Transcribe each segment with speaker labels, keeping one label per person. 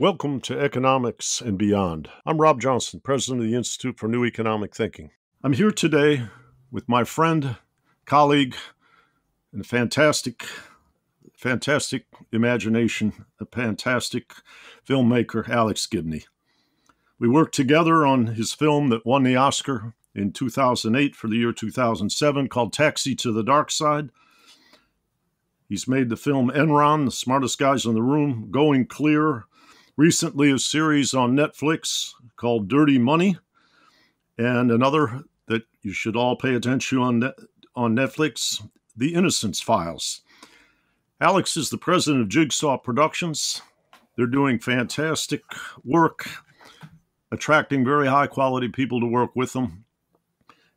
Speaker 1: Welcome to Economics and Beyond. I'm Rob Johnson, president of the Institute for New Economic Thinking. I'm here today with my friend, colleague, and fantastic, fantastic imagination, a fantastic filmmaker, Alex Gibney. We worked together on his film that won the Oscar in 2008 for the year 2007 called Taxi to the Dark Side. He's made the film Enron, The Smartest Guys in the Room, Going Clear, recently a series on Netflix called Dirty Money, and another that you should all pay attention on net, on Netflix, The Innocence Files. Alex is the president of Jigsaw Productions. They're doing fantastic work, attracting very high quality people to work with them.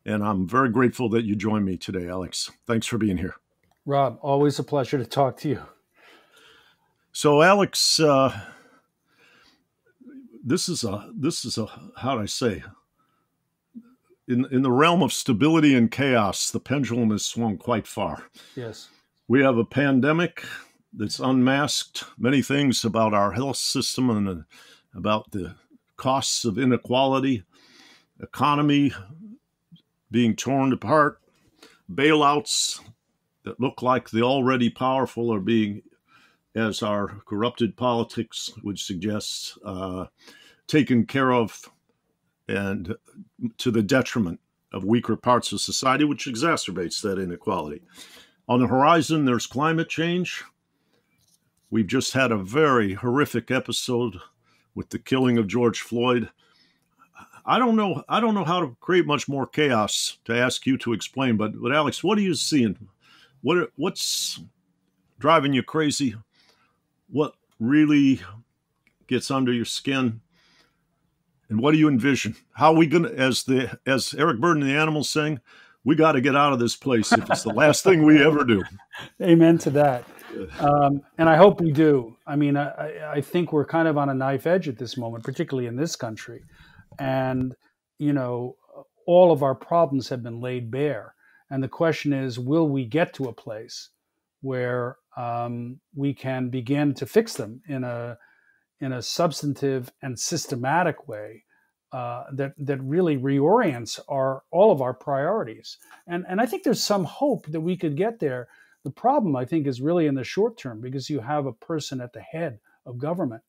Speaker 1: And I'm very grateful that you joined me today, Alex. Thanks for being here.
Speaker 2: Rob, always a pleasure to talk to you.
Speaker 1: So, Alex, uh, this is a this is a how do I say in in the realm of stability and chaos, the pendulum has swung quite far.
Speaker 2: Yes,
Speaker 1: we have a pandemic that's unmasked many things about our health system and about the costs of inequality, economy being torn apart, bailouts that look like the already powerful are being as our corrupted politics would suggest, uh, taken care of and to the detriment of weaker parts of society, which exacerbates that inequality. On the horizon, there's climate change. We've just had a very horrific episode with the killing of George Floyd. I don't know. I don't know how to create much more chaos to ask you to explain. But, but Alex, what are you seeing? What what's driving you crazy? what really gets under your skin and what do you envision? How are we gonna as the as eric Burdon the animals saying we got to get out of this place if it's the last thing we ever do.
Speaker 2: Amen to that. Um, and i hope we do. I mean I, I think we're kind of on a knife edge at this moment particularly in this country. And you know all of our problems have been laid bare. And the question is will we get to a place where um, we can begin to fix them in a in a substantive and systematic way uh, that that really reorients our all of our priorities. And and I think there's some hope that we could get there. The problem I think is really in the short term because you have a person at the head of government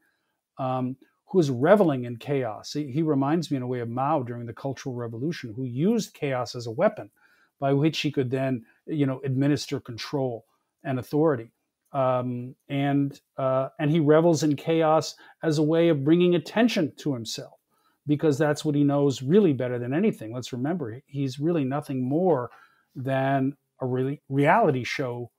Speaker 2: um, who is reveling in chaos. He, he reminds me in a way of Mao during the Cultural Revolution, who used chaos as a weapon by which he could then you know administer control and authority. Um, and uh, and he revels in chaos as a way of bringing attention to himself, because that's what he knows really better than anything. Let's remember, he's really nothing more than a really reality show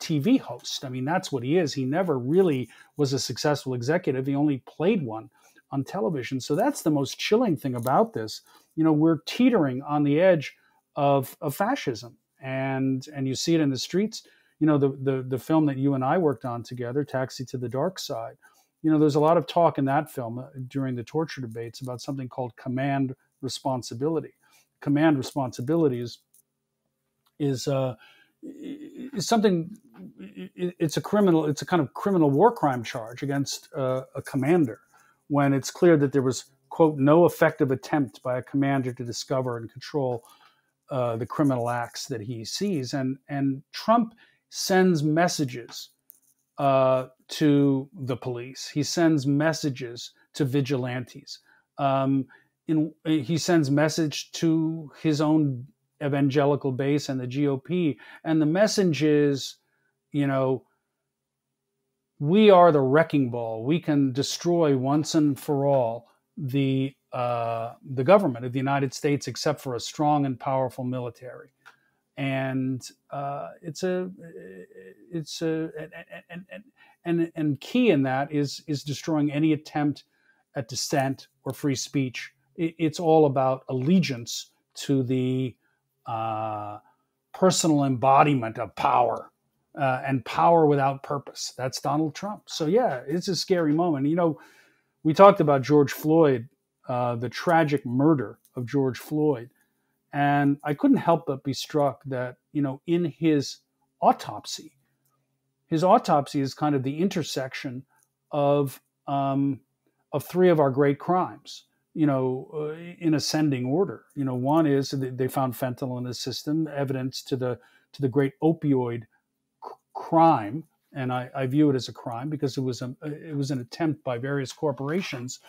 Speaker 2: TV host. I mean, that's what he is. He never really was a successful executive. He only played one on television. So that's the most chilling thing about this. You know, we're teetering on the edge of, of fascism, and and you see it in the streets you know the, the the film that you and I worked on together, Taxi to the Dark Side. You know, there's a lot of talk in that film uh, during the torture debates about something called command responsibility. Command responsibility is is uh, is something. It's a criminal. It's a kind of criminal war crime charge against uh, a commander when it's clear that there was quote no effective attempt by a commander to discover and control uh, the criminal acts that he sees. And and Trump sends messages uh, to the police. He sends messages to vigilantes. Um, in, he sends message to his own evangelical base and the GOP. And the message is, you know, we are the wrecking ball. We can destroy once and for all the uh, the government of the United States, except for a strong and powerful military and uh, it's a it's a and, and and key in that is is destroying any attempt at dissent or free speech. It's all about allegiance to the uh, personal embodiment of power uh, and power without purpose. That's Donald Trump. So yeah, it's a scary moment. You know, we talked about George Floyd, uh, the tragic murder of George Floyd and I couldn't help but be struck that, you know, in his autopsy, his autopsy is kind of the intersection of um, of three of our great crimes you know, uh, in ascending order. You know, one is they found fentanyl in the system, evidence to the to the great opioid c- crime, and I, I, view it as a crime because it was a it was an attempt by various corporations,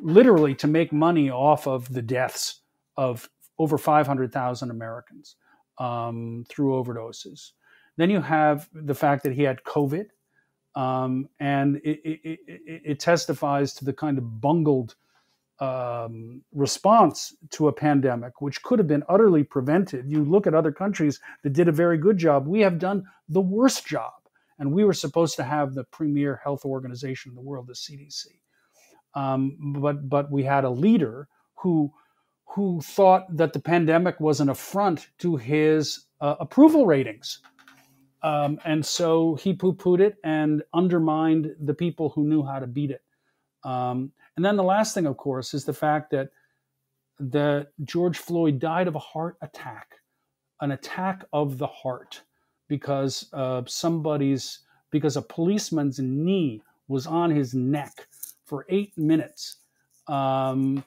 Speaker 2: literally, to make money off of the deaths of over 500,000 Americans um, through overdoses. Then you have the fact that he had COVID, um, and it, it, it, it testifies to the kind of bungled um, response to a pandemic, which could have been utterly prevented. You look at other countries that did a very good job. We have done the worst job. And we were supposed to have the premier health organization in the world, the CDC. Um, but, but we had a leader who, who thought that the pandemic was an affront to his uh, approval ratings. Um, and so he poo pooed it and undermined the people who knew how to beat it. Um, and then the last thing, of course, is the fact that that George Floyd died of a heart attack, an attack of the heart, because uh, somebody's because a policeman's knee was on his neck for eight minutes um,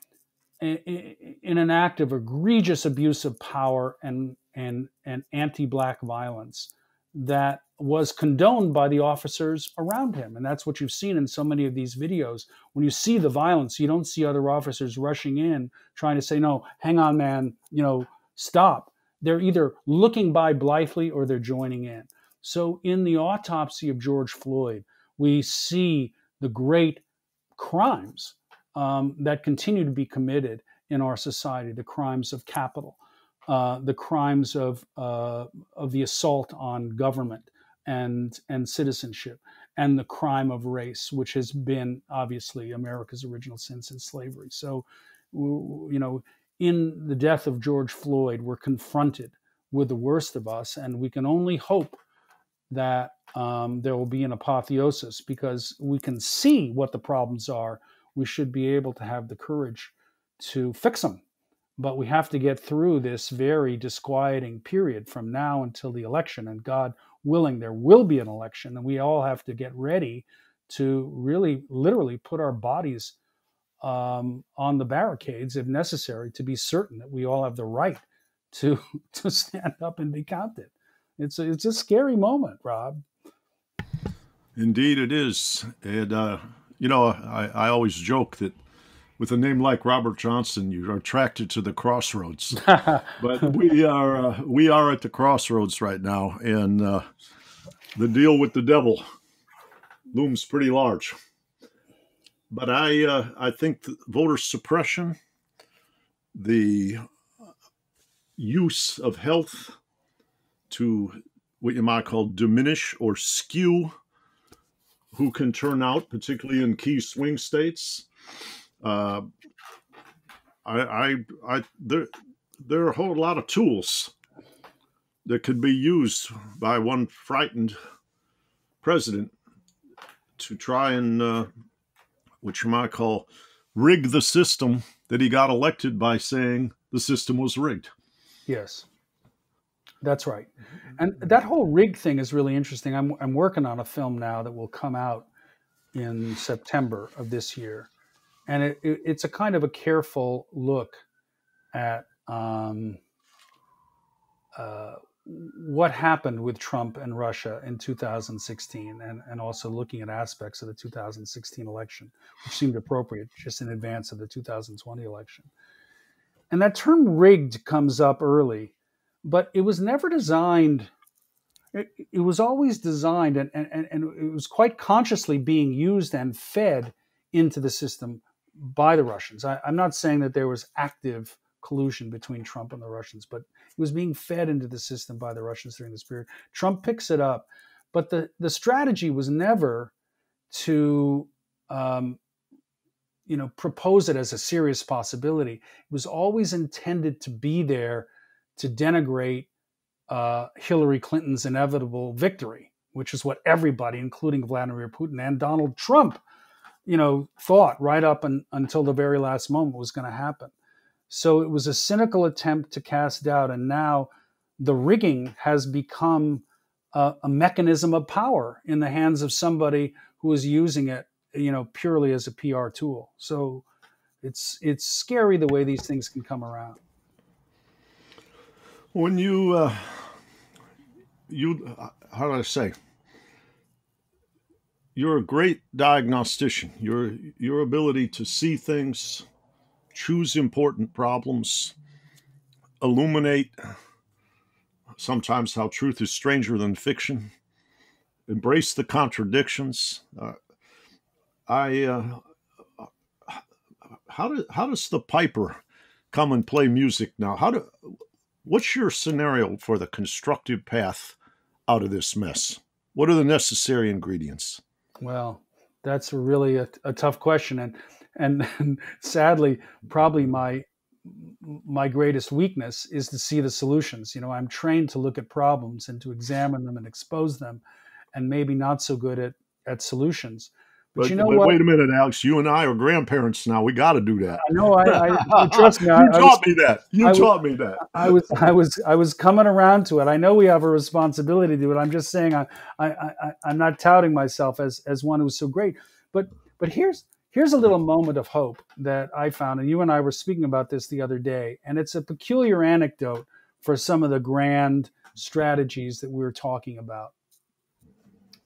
Speaker 2: in, an act of egregious abuse of power and and and anti-black violence that was condoned by the officers around him. And that's what you've seen in so many of these videos. When you see the violence, you don't see other officers rushing in trying to say, no, hang on, man, you know, stop. They're either looking by blithely or they're joining in. So in the autopsy of George Floyd, we see the great crimes um, that continue to be committed in our society, the crimes of capital, uh, the crimes of uh, of the assault on government and and citizenship, and the crime of race, which has been obviously America's original sin since slavery. So, you know, in the death of George Floyd, we're confronted with the worst of us, and we can only hope that um, there will be an apotheosis because we can see what the problems are. We should be able to have the courage to fix them but we have to get through this very disquieting period from now until the election. And God willing, there will be an election. And we all have to get ready to really, literally put our bodies um, on the barricades if necessary to be certain that we all have the right to, to stand up and be counted. It's a, it's a scary moment, Rob.
Speaker 1: Indeed, it is. And, uh, you know, I, I always joke that with a name like Robert Johnson, you are attracted to the crossroads. but we are uh, we are at the crossroads right now, and uh, the deal with the devil looms pretty large. But I uh, I think voter suppression, the use of health to what you might call diminish or skew who can turn out, particularly in key swing states uh, I, I, I, there, there are a whole lot of tools that could be used by one frightened president to try and, uh, what you might call, rig the system that he got elected by saying the system was rigged.
Speaker 2: Yes. That's right. And that whole rig thing is really interesting. I'm, I'm working on a film now that will come out in September of this year and it, it, it's a kind of a careful look at um, uh, what happened with Trump and Russia in 2016, and, and also looking at aspects of the 2016 election, which seemed appropriate just in advance of the 2020 election. And that term rigged comes up early, but it was never designed. It, it was always designed and, and, and it was quite consciously being used and fed into the system by the Russians. I, am not saying that there was active collusion between Trump and the Russians, but it was being fed into the system by the Russians during this period. Trump picks it up, but the the strategy was never to um, you know propose it as a serious possibility. It was always intended to be there to denigrate uh, Hillary Clinton's inevitable victory, which is what everybody, including Vladimir Putin and Donald Trump, you know, thought right up and, until the very last moment was going to happen. So it was a cynical attempt to cast doubt, and now the rigging has become a, a mechanism of power in the hands of somebody who is using it you know, purely as a PR tool. So it's it's scary the way these things can come around.
Speaker 1: When you uh, you how do I say? You're a great diagnostician. Your your ability to see things, choose important problems, illuminate sometimes how truth is stranger than fiction, embrace the contradictions. Uh, I uh, how do, how does the piper come and play music now? How do what's your scenario for the constructive path out of this mess? What are the necessary ingredients?
Speaker 2: Well, that's really a, a tough question, and, and and sadly, probably my my greatest weakness is to see the solutions. You know, I'm trained to look at problems and to examine them and expose them, and maybe not so good at at solutions.
Speaker 1: But, but you know but what? Wait a minute, Alex. You and I are grandparents now. We got to do that.
Speaker 2: I know. I, I trust me.
Speaker 1: you
Speaker 2: I,
Speaker 1: taught
Speaker 2: was,
Speaker 1: me that. You taught me that.
Speaker 2: I was, I was, I was coming around to it. I know we have a responsibility to do it. I'm just saying, I, I, I, I'm not touting myself as as one who's so great. But, but here's here's a little moment of hope that I found, and you and I were speaking about this the other day, and it's a peculiar anecdote for some of the grand strategies that we were talking about.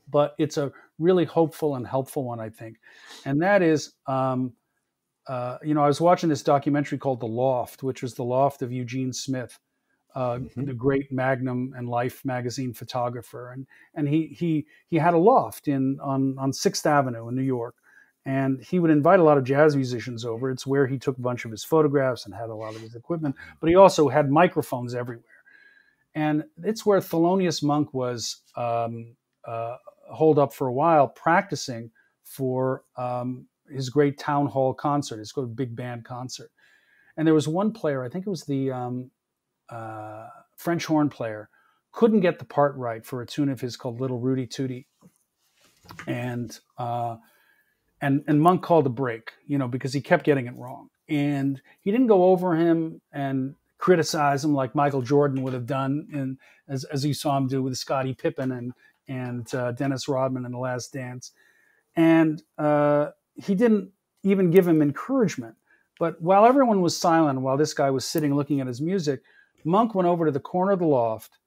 Speaker 2: But it's a really hopeful and helpful one, I think. And that is, um, uh, you know, I was watching this documentary called The Loft, which was the loft of Eugene Smith, uh, mm-hmm. the great Magnum and Life magazine photographer, and and he he he had a loft in on on Sixth Avenue in New York, and he would invite a lot of jazz musicians over. It's where he took a bunch of his photographs and had a lot of his equipment, but he also had microphones everywhere, and it's where Thelonious Monk was um, uh, holed up for a while practicing for um, his great town hall concert, his big band concert. And there was one player, I think it was the um, uh, French horn player, couldn't get the part right for a tune of his called Little Rootie Tootie. And uh, and and Monk called a break, you know, because he kept getting it wrong. And he didn't go over him and criticize him like Michael Jordan would have done, and as as you saw him do with Scottie Pippen and and uh, Dennis Rodman in The Last Dance. And uh, he didn't even give him encouragement. But while everyone was silent, while this guy was sitting looking at his music, Monk went over to the corner of the loft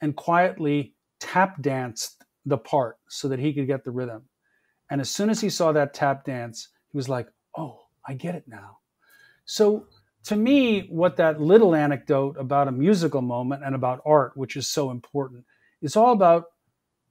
Speaker 2: and quietly tap danced the part so that he could get the rhythm. And as soon as he saw that tap dance, he was like, oh, I get it now. So to me, what that little anecdote about a musical moment and about art, which is so important, is all about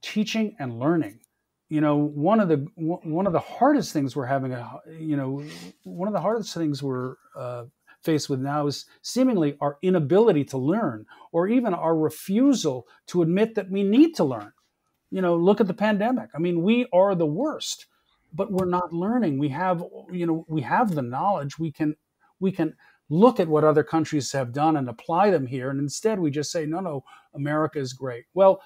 Speaker 2: teaching and learning. You know one of the one of the hardest things we're having a you know one of the hardest things we're uh, faced with now is seemingly our inability to learn or even our refusal to admit that we need to learn. You know look at the pandemic. I mean we are the worst but we're not learning. We have you know we have the knowledge. We can we can look at what other countries have done and apply them here and instead we just say no no america is great. Well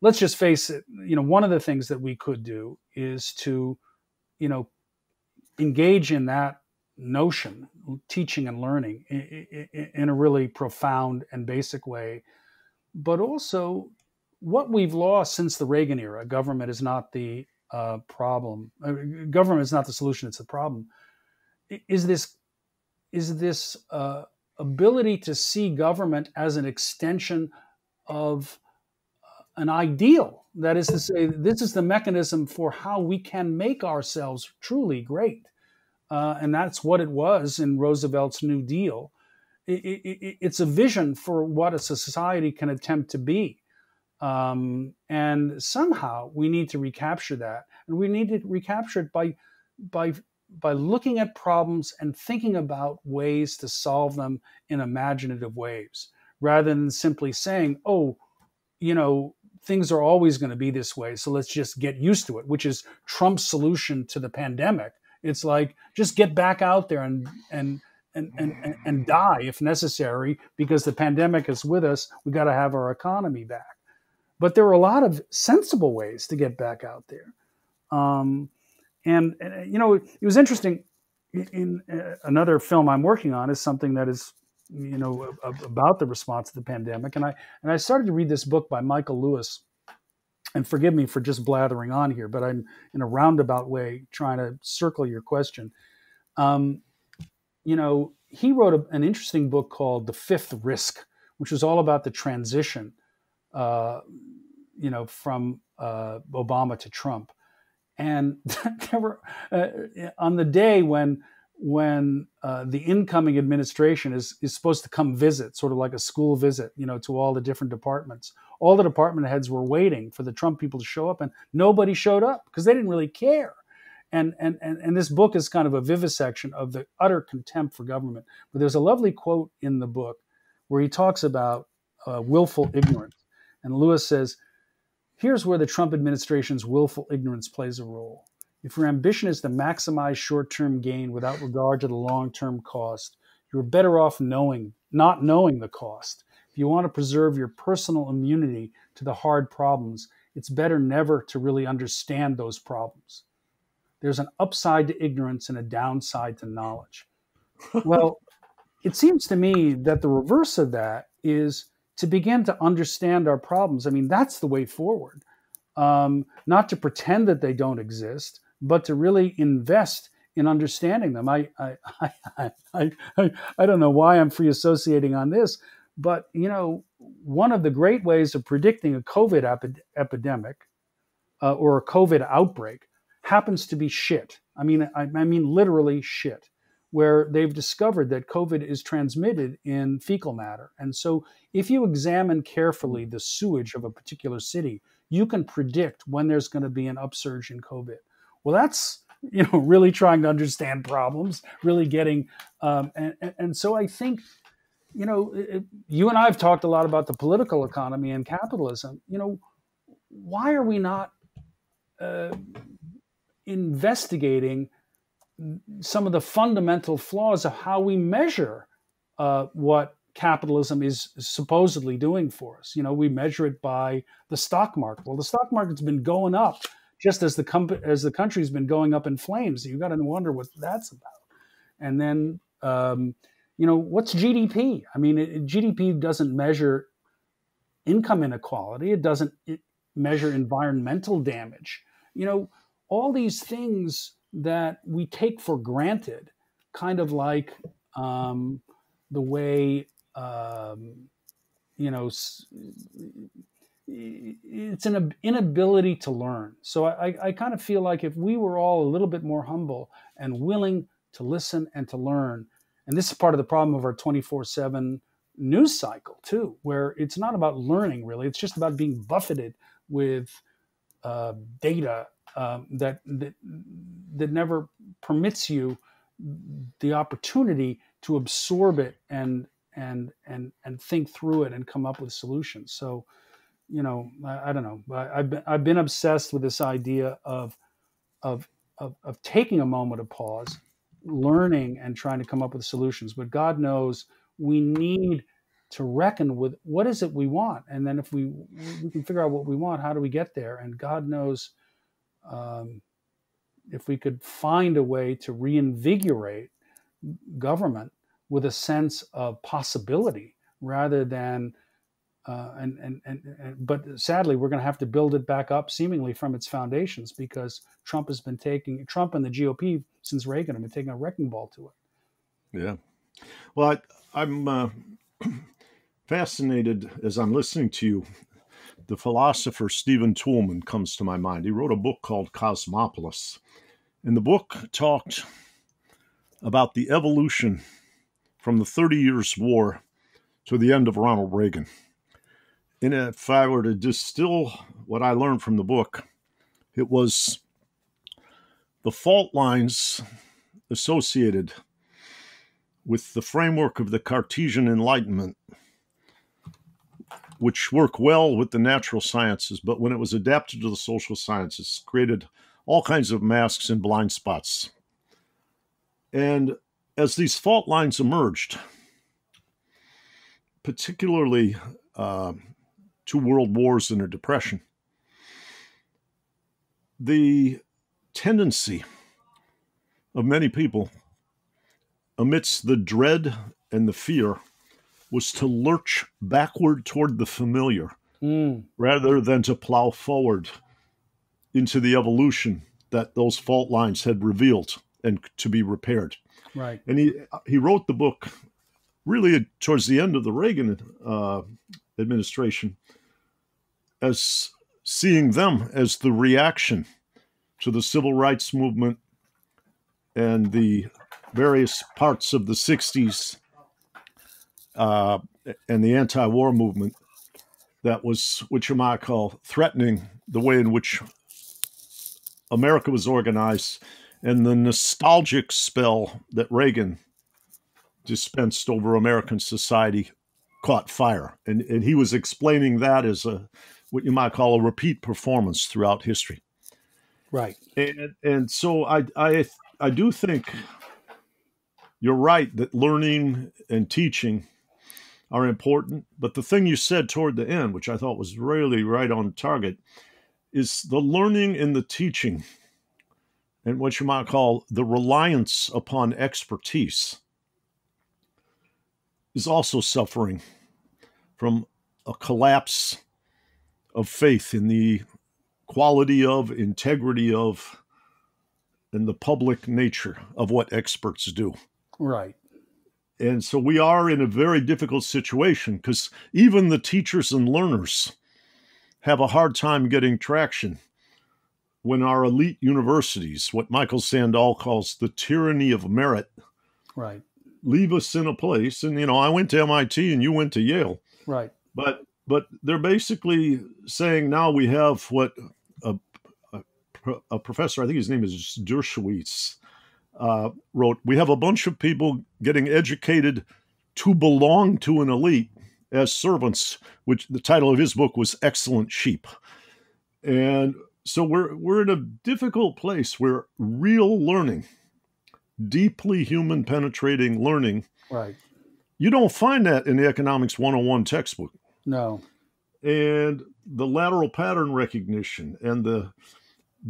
Speaker 2: let's just face it you know one of the things that we could do is to you know engage in that notion teaching and learning in a really profound and basic way. But also what we've lost since the reagan era government is not the uh, problem uh, government is not the solution it's the problem is this is this uh, ability to see government as an extension of an ideal. That is to say, this is the mechanism for how we can make ourselves truly great. Uh, and that's what it was in Roosevelt's New Deal. It, it, it's a vision for what a society can attempt to be. Um, and somehow we need to recapture that. And we need to recapture it by, by, by looking at problems and thinking about ways to solve them in imaginative ways, rather than simply saying, oh, you know, things are always going to be this way. So let's just get used to it, which is Trump's solution to the pandemic. It's like just get back out there and and and and, and die if necessary because the pandemic is with us. We got to have our economy back. But there are a lot of sensible ways to get back out there. Um, and, and, you know, it was interesting. In, in uh, another film I'm working on is something that is you know, about the response to the pandemic. And I and I started to read this book by Michael Lewis, and forgive me for just blathering on here, but I'm in a roundabout way trying to circle your question. Um, you know, he wrote a, an interesting book called The Fifth Risk, which was all about the transition, uh, you know, from uh, Obama to Trump. And there were uh, on the day when when uh, the incoming administration is is supposed to come visit, sort of like a school visit, you know, to all the different departments. All the department heads were waiting for the Trump people to show up, and nobody showed up because they didn't really care. And, and and and this book is kind of a vivisection of the utter contempt for government. But there's a lovely quote in the book where he talks about uh, willful ignorance, and Lewis says, "Here's where the Trump administration's willful ignorance plays a role." If your ambition is to maximize short term gain without regard to the long term cost, you're better off knowing, not knowing the cost. If you want to preserve your personal immunity to the hard problems, it's better never to really understand those problems. There's an upside to ignorance and a downside to knowledge. well, it seems to me that the reverse of that is to begin to understand our problems. I mean, that's the way forward. Um, not to pretend that they don't exist, but to really invest in understanding them. I, I, I, I, I, don't know why I'm free associating on this, but you know, one of the great ways of predicting a COVID epi- epidemic uh, or a COVID outbreak happens to be shit. I mean, I, I mean literally shit where they've discovered that COVID is transmitted in fecal matter. And so, if you examine carefully the sewage of a particular city, you can predict when there's going to be an upsurge in COVID. Well, that's you know really trying to understand problems, really getting, um, and, and so I think you know it, you and I have talked a lot about the political economy and capitalism. You know, why are we not uh, investigating some of the fundamental flaws of how we measure uh, what capitalism is supposedly doing for us. You know, we measure it by the stock market. Well, the stock market's been going up just as the com- as the country's been going up in flames. You got to wonder what that's about. And then, um, you know, what's GDP? I mean, it, GDP doesn't measure income inequality. It doesn't it measure environmental damage. You know, all these things that we take for granted, kind of like um, the way um, you know it's an inability to learn. So I, I kind of feel like if we were all a little bit more humble and willing to listen and to learn, and this is part of the problem of our 24 7 news cycle too, where it's not about learning really, it's just about being buffeted with uh, data um, that, that, that never permits you the opportunity to absorb it and and and and think through it and come up with solutions. So you know, I, I don't know. I, have been, I've been obsessed with this idea of, of, of, of taking a moment of pause, learning and trying to come up with solutions. But God knows we need to reckon with what is it we want, and then if we we can figure out what we want, how do we get there? And God knows um, if we could find a way to reinvigorate government with a sense of possibility rather than uh, and, and, and, and, but sadly, we're going to have to build it back up, seemingly from its foundations, because Trump has been taking Trump and the GOP since Reagan have been taking a wrecking ball to it.
Speaker 1: Yeah, well, I, am uh, fascinated as I'm listening to you. The philosopher Stephen Toulmin comes to my mind. He wrote a book called Cosmopolis, and the book talked about the evolution from the Thirty Years' War to the end of Ronald Reagan and if I were to distill what I learned from the book, it was the fault lines associated with the framework of the Cartesian Enlightenment, which work well with the natural sciences, but when it was adapted to the social sciences, created all kinds of masks and blind spots. And as these fault lines emerged, particularly uh, two world wars and a depression. The tendency of many people, amidst the dread and the fear, was to lurch backward toward the familiar, mm. rather than to plow forward into the evolution that those fault lines had revealed and to be repaired.
Speaker 2: Right.
Speaker 1: And he he wrote the book really towards the end of the Reagan uh, administration as seeing them as the reaction to the civil rights movement and the various parts of the 60s uh, and the anti-war movement that was what you might call threatening the way in which America was organized and the nostalgic spell that Reagan dispensed over American society caught fire. And, and he was explaining that as a what you might call a repeat performance throughout history.
Speaker 2: Right.
Speaker 1: And, and so I, I, I do think you're right that learning and teaching are important. But the thing you said toward the end, which I thought was really right on target, is the learning and the teaching and what you might call the reliance upon expertise is also suffering from a collapse of faith in the quality of, integrity of, and the public nature of what experts do.
Speaker 2: Right.
Speaker 1: And so we are in a very difficult situation because even the teachers and learners have a hard time getting traction when our elite universities, what Michael Sandel calls the tyranny of merit,
Speaker 2: right,
Speaker 1: leave us in a place. And you know, I went to MIT and you went to Yale,
Speaker 2: right,
Speaker 1: but but they're basically saying now we have what a, a, a professor, I think his name is Deresiewicz, uh, wrote. We have a bunch of people getting educated to belong to an elite as servants, which the title of his book was Excellent Sheep. And so we're we're in a difficult place where real learning, deeply human penetrating learning,
Speaker 2: right.
Speaker 1: You don't find that in the economics 101 textbook.
Speaker 2: No.
Speaker 1: And the lateral pattern recognition and the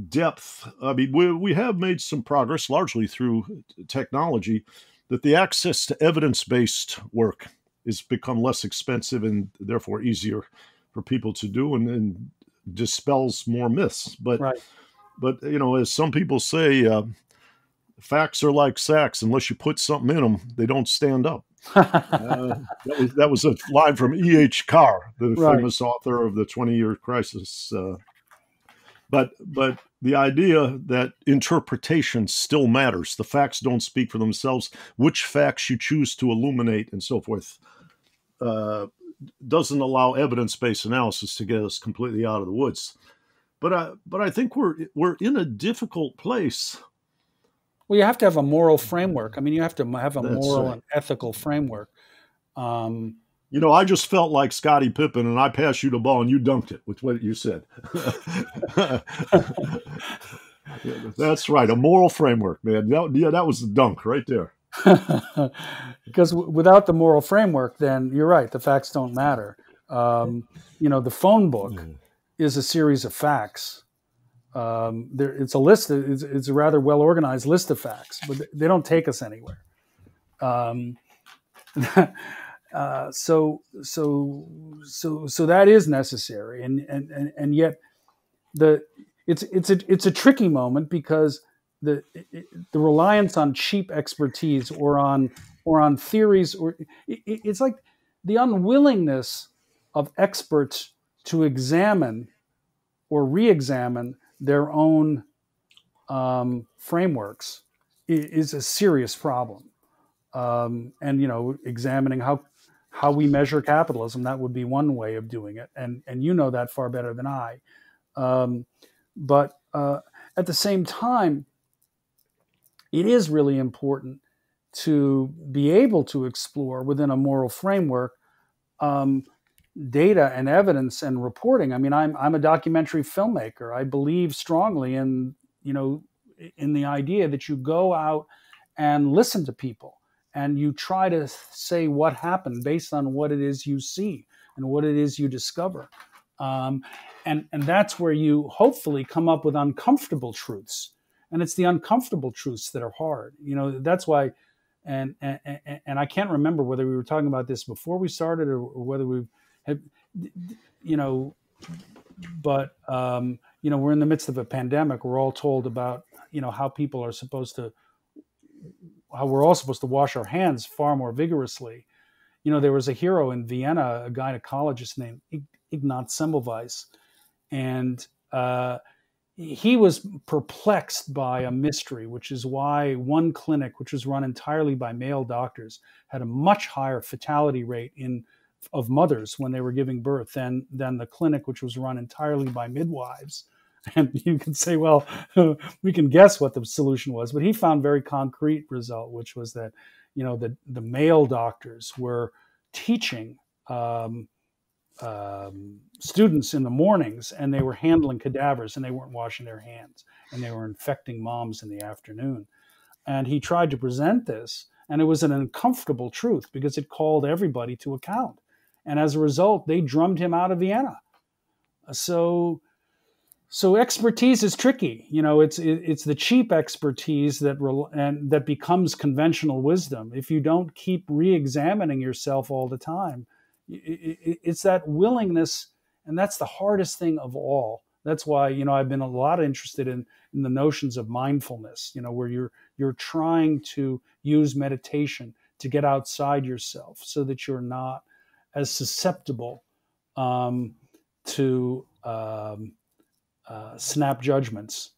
Speaker 1: depth. I mean, we, we have made some progress largely through technology that the access to evidence based work has become less expensive and therefore easier for people to do and, and dispels more myths. But,
Speaker 2: right.
Speaker 1: but you know, as some people say, uh, facts are like sacks. Unless you put something in them, they don't stand up. uh, that, was, that was a line from E.H. Carr, the right. famous author of the 20 year crisis. Uh, but but the idea that interpretation still matters. The facts don't speak for themselves. Which facts you choose to illuminate and so forth uh, doesn't allow evidence-based analysis to get us completely out of the woods. But I but I think we're we're in a difficult place.
Speaker 2: Well, you have to have a moral framework. I mean, you have to have a That's moral right. and ethical framework. Um,
Speaker 1: you know, I just felt like Scottie Pippen, and I passed you the ball, and you dunked it with what you said. That's right, a moral framework, man. That, yeah, that was the dunk right there.
Speaker 2: because w- without the moral framework, then you're right. The facts don't matter. Um, you know, the phone book mm. is a series of facts. Um, there, it's a list. It's, it's, a rather well organized list of facts, but they don't take us anywhere. Um, Uh, so so so so that is necessary, and and and, and yet the it's it's a it's a tricky moment because the the reliance on cheap expertise or on or on theories or it, it's like the unwillingness of experts to examine or re-examine their own um, frameworks is a serious problem. Um, and you know, examining how how we measure capitalism. That would be one way of doing it, and and you know that far better than I. Um, but uh, at the same time, it is really important to be able to explore within a moral framework um, data and evidence and reporting. I mean, I'm I'm a documentary filmmaker. I believe strongly in you know in the idea that you go out and listen to people and you try to say what happened based on what it is you see and what it is you discover. Um, and, and that's where you hopefully come up with uncomfortable truths. And it's the uncomfortable truths that are hard. You know, that's why, and, and, and I can't remember whether we were talking about this before we started or, whether we have, you know, but um, you know, we're in the midst of a pandemic. We're all told about you know how people are supposed to, how we're all supposed to wash our hands far more vigorously. You know, there was a hero in Vienna, a gynecologist named Ignaz Semmelweis, and uh, he was perplexed by a mystery, which is why one clinic, which was run entirely by male doctors, had a much higher fatality rate in of mothers when they were giving birth than than the clinic, which was run entirely by midwives. And you can say, well, we can guess what the solution was, but he found very concrete result, which was that you know the the male doctors were teaching um, um, students in the mornings and they were handling cadavers and they weren't washing their hands and they were infecting moms in the afternoon. And he tried to present this, and it was an uncomfortable truth because it called everybody to account. And as a result, they drummed him out of Vienna. So, so expertise is tricky. You know, it's it, it's the cheap expertise that re- and that becomes conventional wisdom if you don't keep re-examining yourself all the time it's that willingness and that's the hardest thing of all that's why you know i've been a lot interested in in the notions of mindfulness you know where you're you're trying to use meditation to get outside yourself so that you're not as susceptible um, to um, uh, snap judgments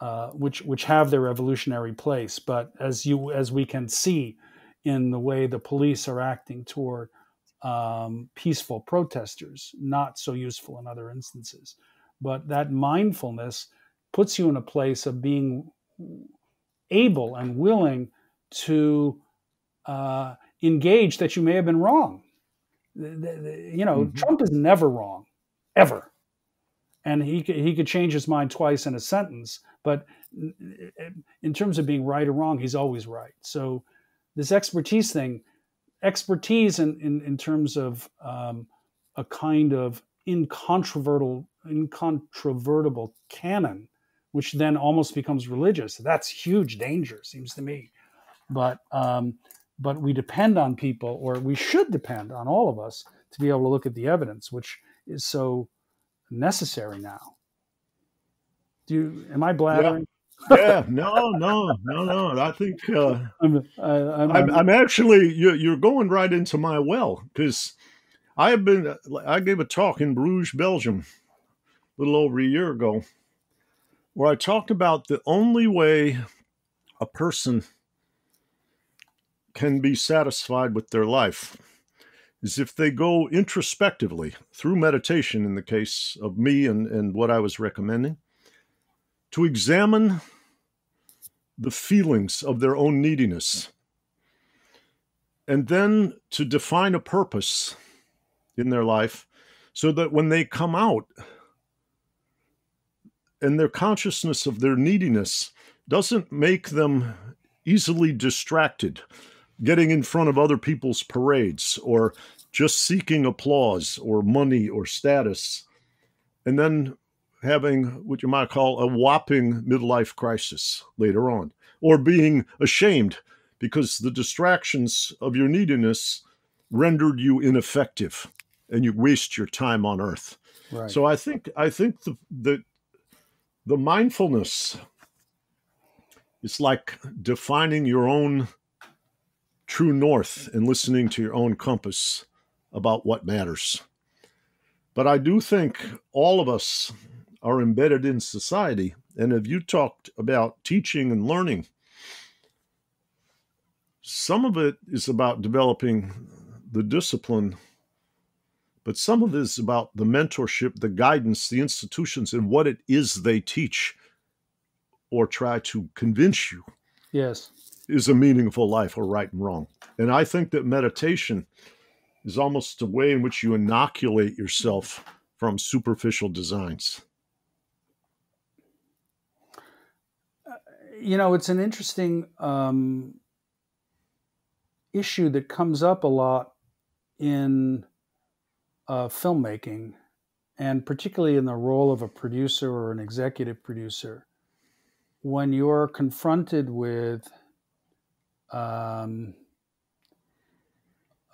Speaker 2: uh, which which have their evolutionary place but as you as we can see in the way the police are acting toward um, peaceful protesters, not so useful in other instances. But that mindfulness puts you in a place of being able and willing to uh, engage that you may have been wrong. You know, mm-hmm. Trump is never wrong, ever. And he, he could change his mind twice in a sentence, but in terms of being right or wrong, he's always right. So, this expertise thing, expertise in, in, in terms of um, a kind of incontrovertible, incontrovertible canon, which then almost becomes religious. That's huge danger, seems to me. But um, but we depend on people, or we should depend on all of us to be able to look at the evidence, which is so necessary now. Do you, am I blathering?
Speaker 1: yeah, no, no, no, no. I think uh, I'm, I'm, I'm, I'm, actually you're, you're going right into my well because I have been. I gave a talk in Bruges, Belgium, a little over a year ago, where I talked about the only way a person can be satisfied with their life is if they go introspectively through meditation. In the case of me and and what I was recommending to examine the feelings of their own neediness, and then to define a purpose in their life so that when they come out and their consciousness of their neediness doesn't make them easily distracted, getting in front of other people's parades or just seeking applause or money or status, and then having what you might call a whopping midlife crisis later on, or being ashamed because the distractions of your neediness rendered you ineffective and you waste your time on earth. Right. So I think I think the the the mindfulness is like defining your own true north and listening to your own compass about what matters. But I do think all of us are embedded in society. And if you talked about teaching and learning, some of it is about developing the discipline, but some of it is about the mentorship, the guidance, the institutions, and what it is they teach or try to convince you.
Speaker 2: Yes.
Speaker 1: Is a meaningful life or right and wrong. And I think that meditation is almost a way in which you inoculate yourself from superficial designs.
Speaker 2: you know, it's an interesting um, issue that comes up a lot in uh, filmmaking, and particularly in the role of a producer or an executive producer. When you're confronted with um,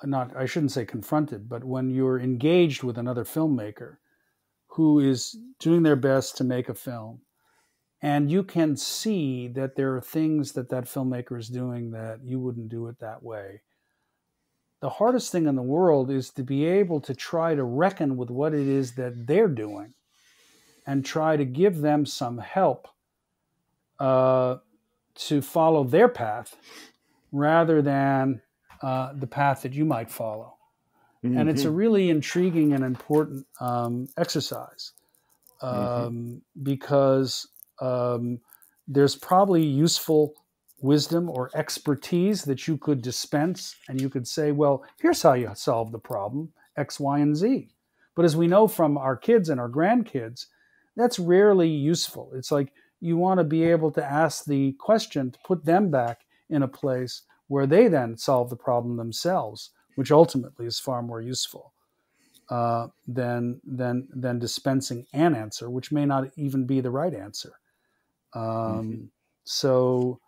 Speaker 2: not I shouldn't say confronted, but when you're engaged with another filmmaker who is doing their best to make a film, and you can see that there are things that that filmmaker is doing that you wouldn't do it that way. The hardest thing in the world is to be able to try to reckon with what it is that they're doing and try to give them some help uh, to follow their path rather than uh, the path that you might follow. Mm-hmm. And it's a mm-hmm. really intriguing and important um, exercise um, mm-hmm. because um, there's probably useful wisdom or expertise that you could dispense, and you could say, well, here's how you solve the problem X, Y, and Z. But as we know from our kids and our grandkids, that's rarely useful. It's like you want to be able to ask the question to put them back in a place where they then solve the problem themselves, which ultimately is far more useful uh, than than than dispensing an answer, which may not even be the right answer. Um, mm-hmm. So,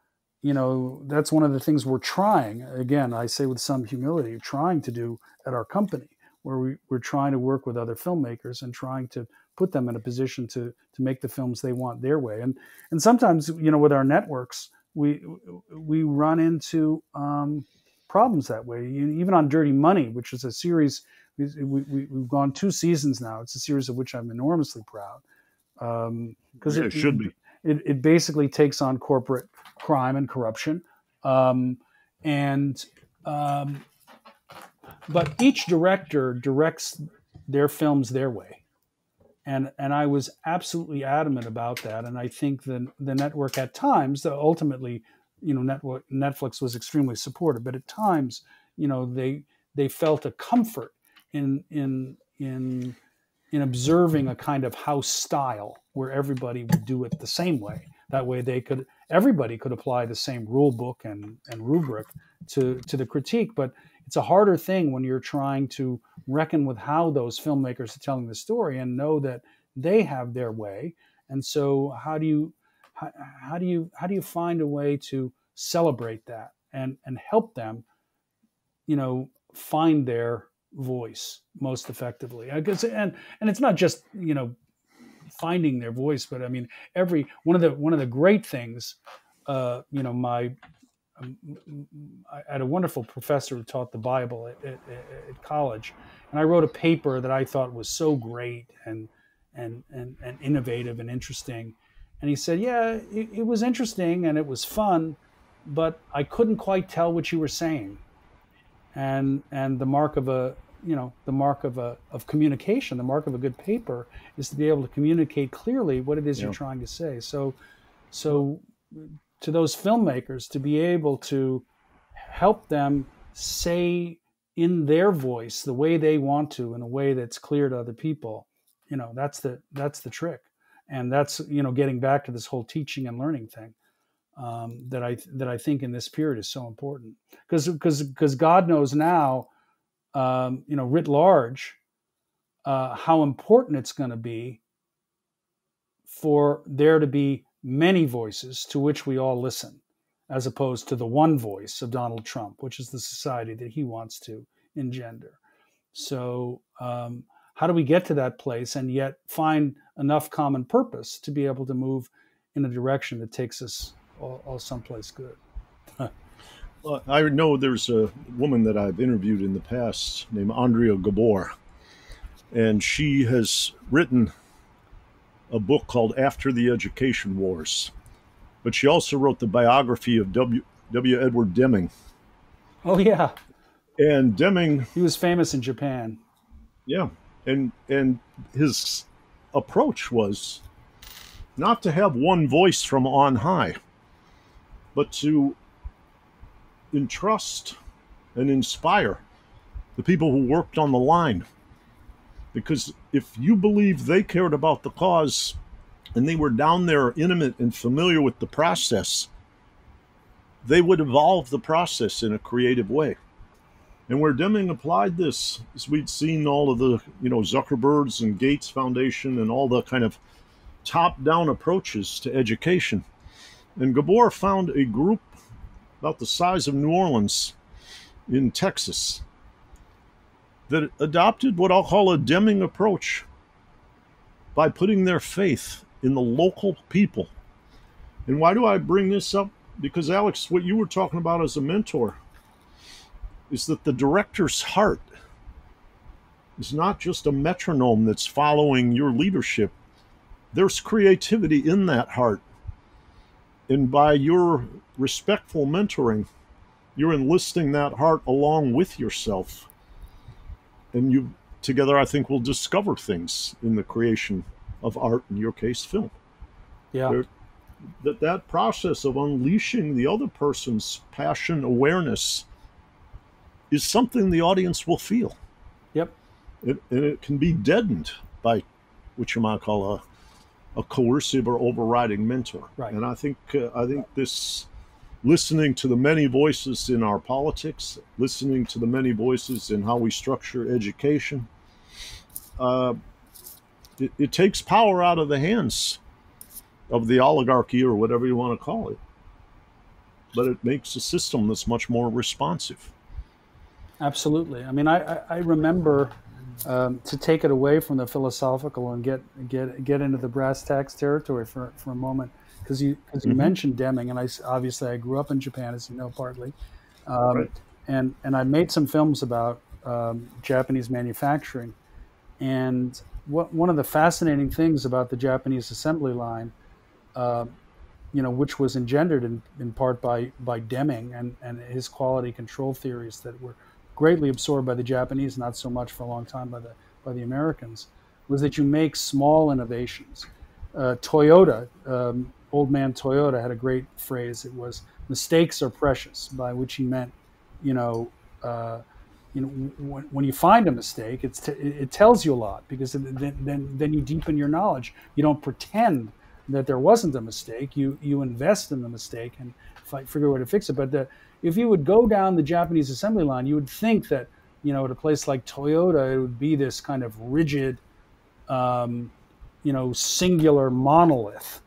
Speaker 2: you know, that's one of the things we're trying. Again, I say with some humility, trying to do at our company, where we, we're trying to work with other filmmakers and trying to put them in a position to to make the films they want their way. And and sometimes, you know, with our networks, we we run into um, problems that way. Even on Dirty Money, which is a series we, we, have gone two seasons now. It's a series of which I'm enormously proud
Speaker 1: because um, yeah, it, it, should be.
Speaker 2: It, it, basically takes on corporate crime and corruption, um, and um, but each director directs their films their way and and I was absolutely adamant about that. And I think the the network at times, ultimately, you know, network, Netflix was extremely supportive, but at times, you know, they they felt a comfort in in in in observing a kind of house style where everybody would do it the same way. That way, they could everybody could apply the same rule book and and rubric to to the critique, but it's a harder thing when you're trying to reckon with how those filmmakers are telling the story and know that they have their way. And so, how do you how, how do you how do you find a way to celebrate that and and help them, you know, find their voice most effectively? Guess, and and it's not just you know finding their voice, but I mean every one of the one of the great things. Uh, you know, my Um, I had a wonderful professor who taught the Bible at, at, at, college, and I wrote a paper that I thought was so great and and and, and innovative and interesting. And he said, "Yeah, it, it was interesting and it was fun, but I couldn't quite tell what you were saying." And and the mark of a you know the mark of a of communication, the mark of a good paper, is to be able to communicate clearly what it is yeah. you're trying to say. So so to those filmmakers to be able to help them say in their voice the way they want to in a way that's clear to other people. You know that's the that's the trick. And that's you know getting back to this whole teaching and learning thing um, that i that i think in this period is so important. Because because because god knows now um, you know writ large uh, how important it's going to be for there to be many voices to which we all listen, as opposed to the one voice of Donald Trump, which is the society that he wants to engender. So, um, how do we get to that place and yet find enough common purpose to be able to move in a direction that takes us all, all someplace good?
Speaker 1: well, I know there's a woman that I've interviewed in the past named Andrea Gabor, and she has written a book called After the Education Wars. But she also wrote the biography of W. W. Edward Deming.
Speaker 2: Oh yeah.
Speaker 1: And Deming
Speaker 2: He was famous in Japan.
Speaker 1: Yeah. And and his approach was not to have one voice from on high, but to entrust and inspire the people who worked on the line because if you believe they cared about the cause and they were down there intimate and familiar with the process, they would evolve the process in a creative way. And where Deming applied this, as we'd seen all of the, you know, Zuckerbergs and Gates Foundation and all the kind of top-down approaches to education. And Gabor found a group about the size of New Orleans in Texas that adopted what I'll call a Deming approach by putting their faith in the local people. And why do I bring this up? Because, Alex, what you were talking about as a mentor is that the director's heart is not just a metronome that's following your leadership, there's creativity in that heart. And by your respectful mentoring, you're enlisting that heart along with yourself. And you together, I think, will discover things in the creation of art, in your case, film.
Speaker 2: Yeah. There,
Speaker 1: that that process of unleashing the other person's passion awareness is something the audience will feel.
Speaker 2: Yep.
Speaker 1: It, and it can be deadened by what you might call a a coercive or overriding mentor.
Speaker 2: Right.
Speaker 1: And I think uh, I think this listening to the many voices in our politics, listening to the many voices in how we structure education, uh, it, it takes power out of the hands of the oligarchy or whatever you want to call it. But it makes a system that's much more responsive.
Speaker 2: Absolutely. I mean, I, I remember um, to take it away from the philosophical and get get get into the brass tacks territory for, for a moment because you because you mm-hmm. mentioned Deming and I obviously I grew up in Japan as you know partly, um, right. and and I made some films about um, Japanese manufacturing, and what one of the fascinating things about the Japanese assembly line. Uh, you know, which was engendered in, in part by, by Deming and, and his quality control theories that were greatly absorbed by the Japanese, not so much for a long time by the by the Americans, was that you make small innovations. Uh, Toyota, um, old man Toyota, had a great phrase. It was "mistakes are precious," by which he meant, you know. Uh, you know, when, when you find a mistake, it's t- it tells you a lot because then, then, then you deepen your knowledge. You don't pretend that there wasn't a mistake. You you invest in the mistake and figure out how to fix it. But the, if you would go down the Japanese assembly line, you would think that, you know, at a place like Toyota, it would be this kind of rigid, um, you know, singular monolith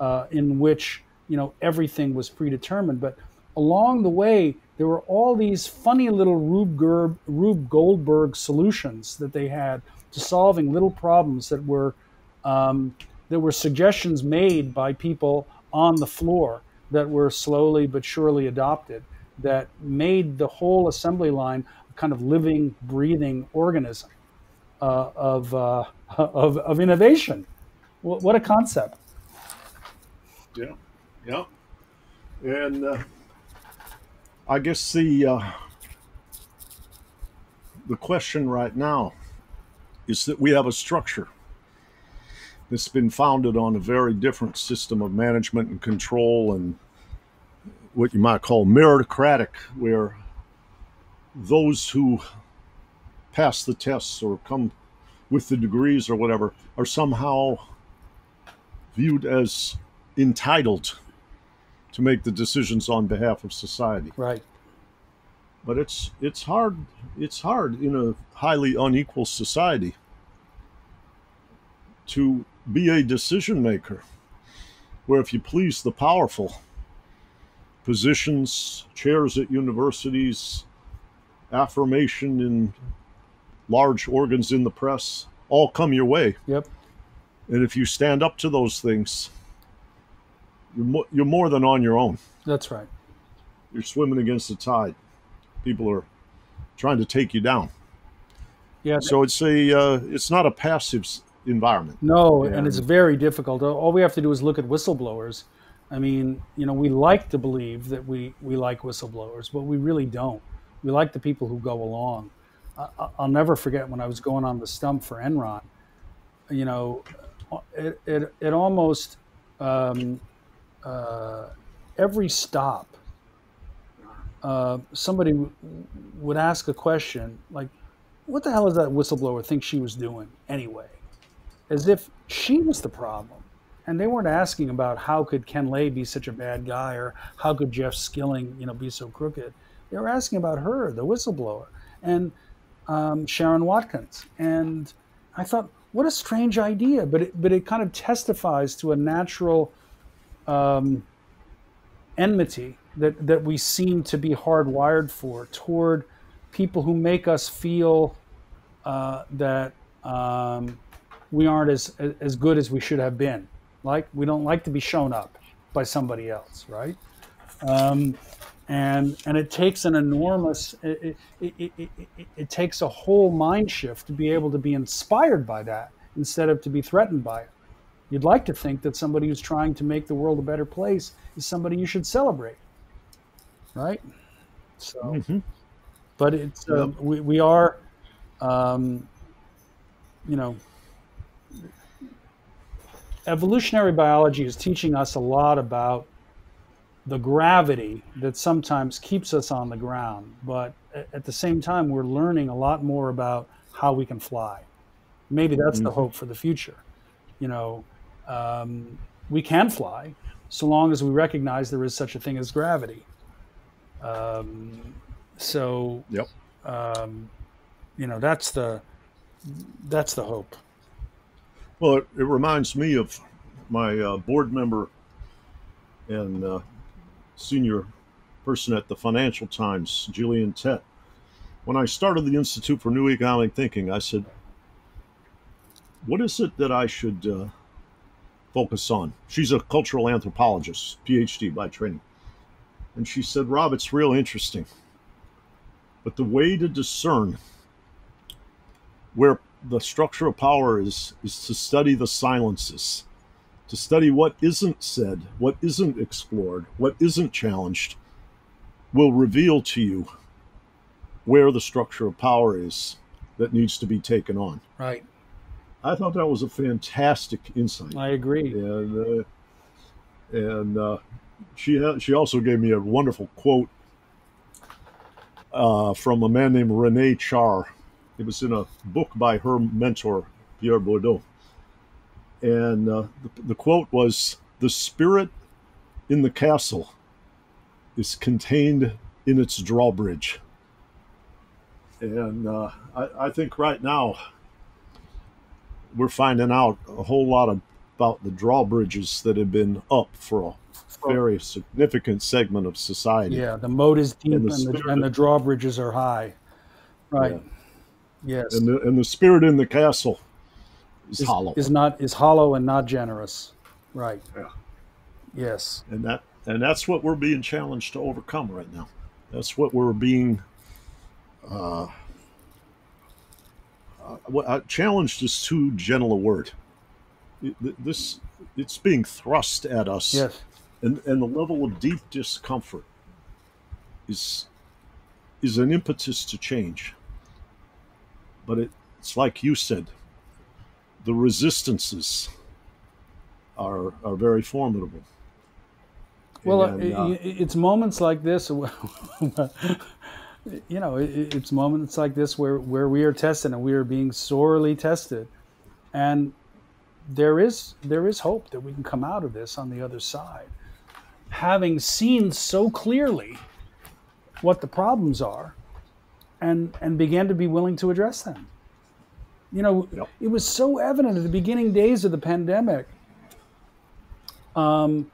Speaker 2: uh, in which, you know, everything was predetermined. But along the way, there were all these funny little Rube, Gerb, Rube Goldberg solutions that they had to solving little problems that were um, there were suggestions made by people on the floor that were slowly but surely adopted that made the whole assembly line a kind of living, breathing organism uh, of, uh, of, of innovation. What a concept.
Speaker 1: Yeah, yeah. And uh, I guess the, uh, the question right now is that we have a structure that's been founded on a very different system of management and control and what you might call meritocratic, where those who pass the tests or come with the degrees or whatever are somehow viewed as entitled to make the decisions on behalf of society.
Speaker 2: Right.
Speaker 1: But it's it's hard it's hard in a highly unequal society to be a decision maker where if you please the powerful positions, chairs at universities, affirmation in large organs in the press, all come your way.
Speaker 2: Yep.
Speaker 1: And if you stand up to those things, you're, mo- you're more than on your own.
Speaker 2: That's right.
Speaker 1: You're swimming against the tide. People are trying to take you down.
Speaker 2: Yeah.
Speaker 1: So it's a uh, it's not a passive environment.
Speaker 2: No, and, and it's very difficult. All we have to do is look at whistleblowers I mean, you know, we like to believe that we, we like whistleblowers, but we really don't. We like the people who go along. I, will never forget when I was going on the stump for Enron. You know, it, it, it almost um, uh, every stop, uh, somebody w- would ask a question like, "What the hell does that whistleblower think she was doing anyway?" As if she was the problem and they weren't asking about how could Ken Lay be such a bad guy or how could Jeff Skilling, you know, be so crooked. They were asking about her, the whistleblower, and um, Sherron Watkins. And I thought, what a strange idea, but it, but it kind of testifies to a natural um, enmity that that we seem to be hardwired for toward people who make us feel uh, that um, we aren't as as good as we should have been. Like we don't like to be shown up by somebody else, right? Um, and and it takes an enormous it, it, it, it, it takes a whole mind shift to be able to be inspired by that instead of to be threatened by it. You'd like to think that somebody who's trying to make the world a better place is somebody you should celebrate, right? So, mm-hmm. but it's uh, yep. we we are, um, you know, evolutionary biology is teaching us a lot about the gravity that sometimes keeps us on the ground, but at the same time, we're learning a lot more about how we can fly. Maybe that's mm-hmm. the hope for the future. You know, um, we can fly so long as we recognize there is such a thing as gravity. Um, so,
Speaker 1: yep.
Speaker 2: Um, you know, that's the that's the hope.
Speaker 1: Well, it, it reminds me of my uh, board member and uh, senior person at the Financial Times, Gillian Tett. When I started the Institute for New Economic Thinking, I said, What is it that I should uh, focus on? She's a cultural anthropologist, PhD by training. And she said, Rob, it's real interesting. But the way to discern where the structure of power is, is to study the silences to study what isn't said, what isn't explored, what isn't challenged, will reveal to you where the structure of power is that needs to be taken on.
Speaker 2: Right.
Speaker 1: I thought that was a fantastic insight.
Speaker 2: I agree.
Speaker 1: And uh, and uh, she ha- she also gave me a wonderful quote uh, from a man named Rene Char. It was in a book by her mentor Pierre Bourdieu and uh, the, the quote was The spirit in the castle is contained in its drawbridge. And uh, I, I, think right now we're finding out a whole lot of, about the drawbridges that have been up for a very significant segment of society.
Speaker 2: Yeah, the moat is deep and the, and the, and the drawbridges are high. Right. Yeah. Yes.
Speaker 1: And the, and the spirit in the castle
Speaker 2: is, is hollow. Is not is hollow and not generous. Right.
Speaker 1: Yeah.
Speaker 2: Yes.
Speaker 1: And that and that's what we're being challenged to overcome right now. That's what we're being uh, uh, challenged is too gentle a word. This it's being thrust at us.
Speaker 2: Yes.
Speaker 1: And and the level of deep discomfort is is an impetus to change. But it, it's like you said, the resistances are are very formidable.
Speaker 2: Well, and, uh, it's moments like this. you know, it's moments like this where where we are tested and we are being sorely tested, and there is there is hope that we can come out of this on the other side, having seen so clearly what the problems are, and and begin to be willing to address them. You know, yep. it was so evident at the beginning days of the pandemic um,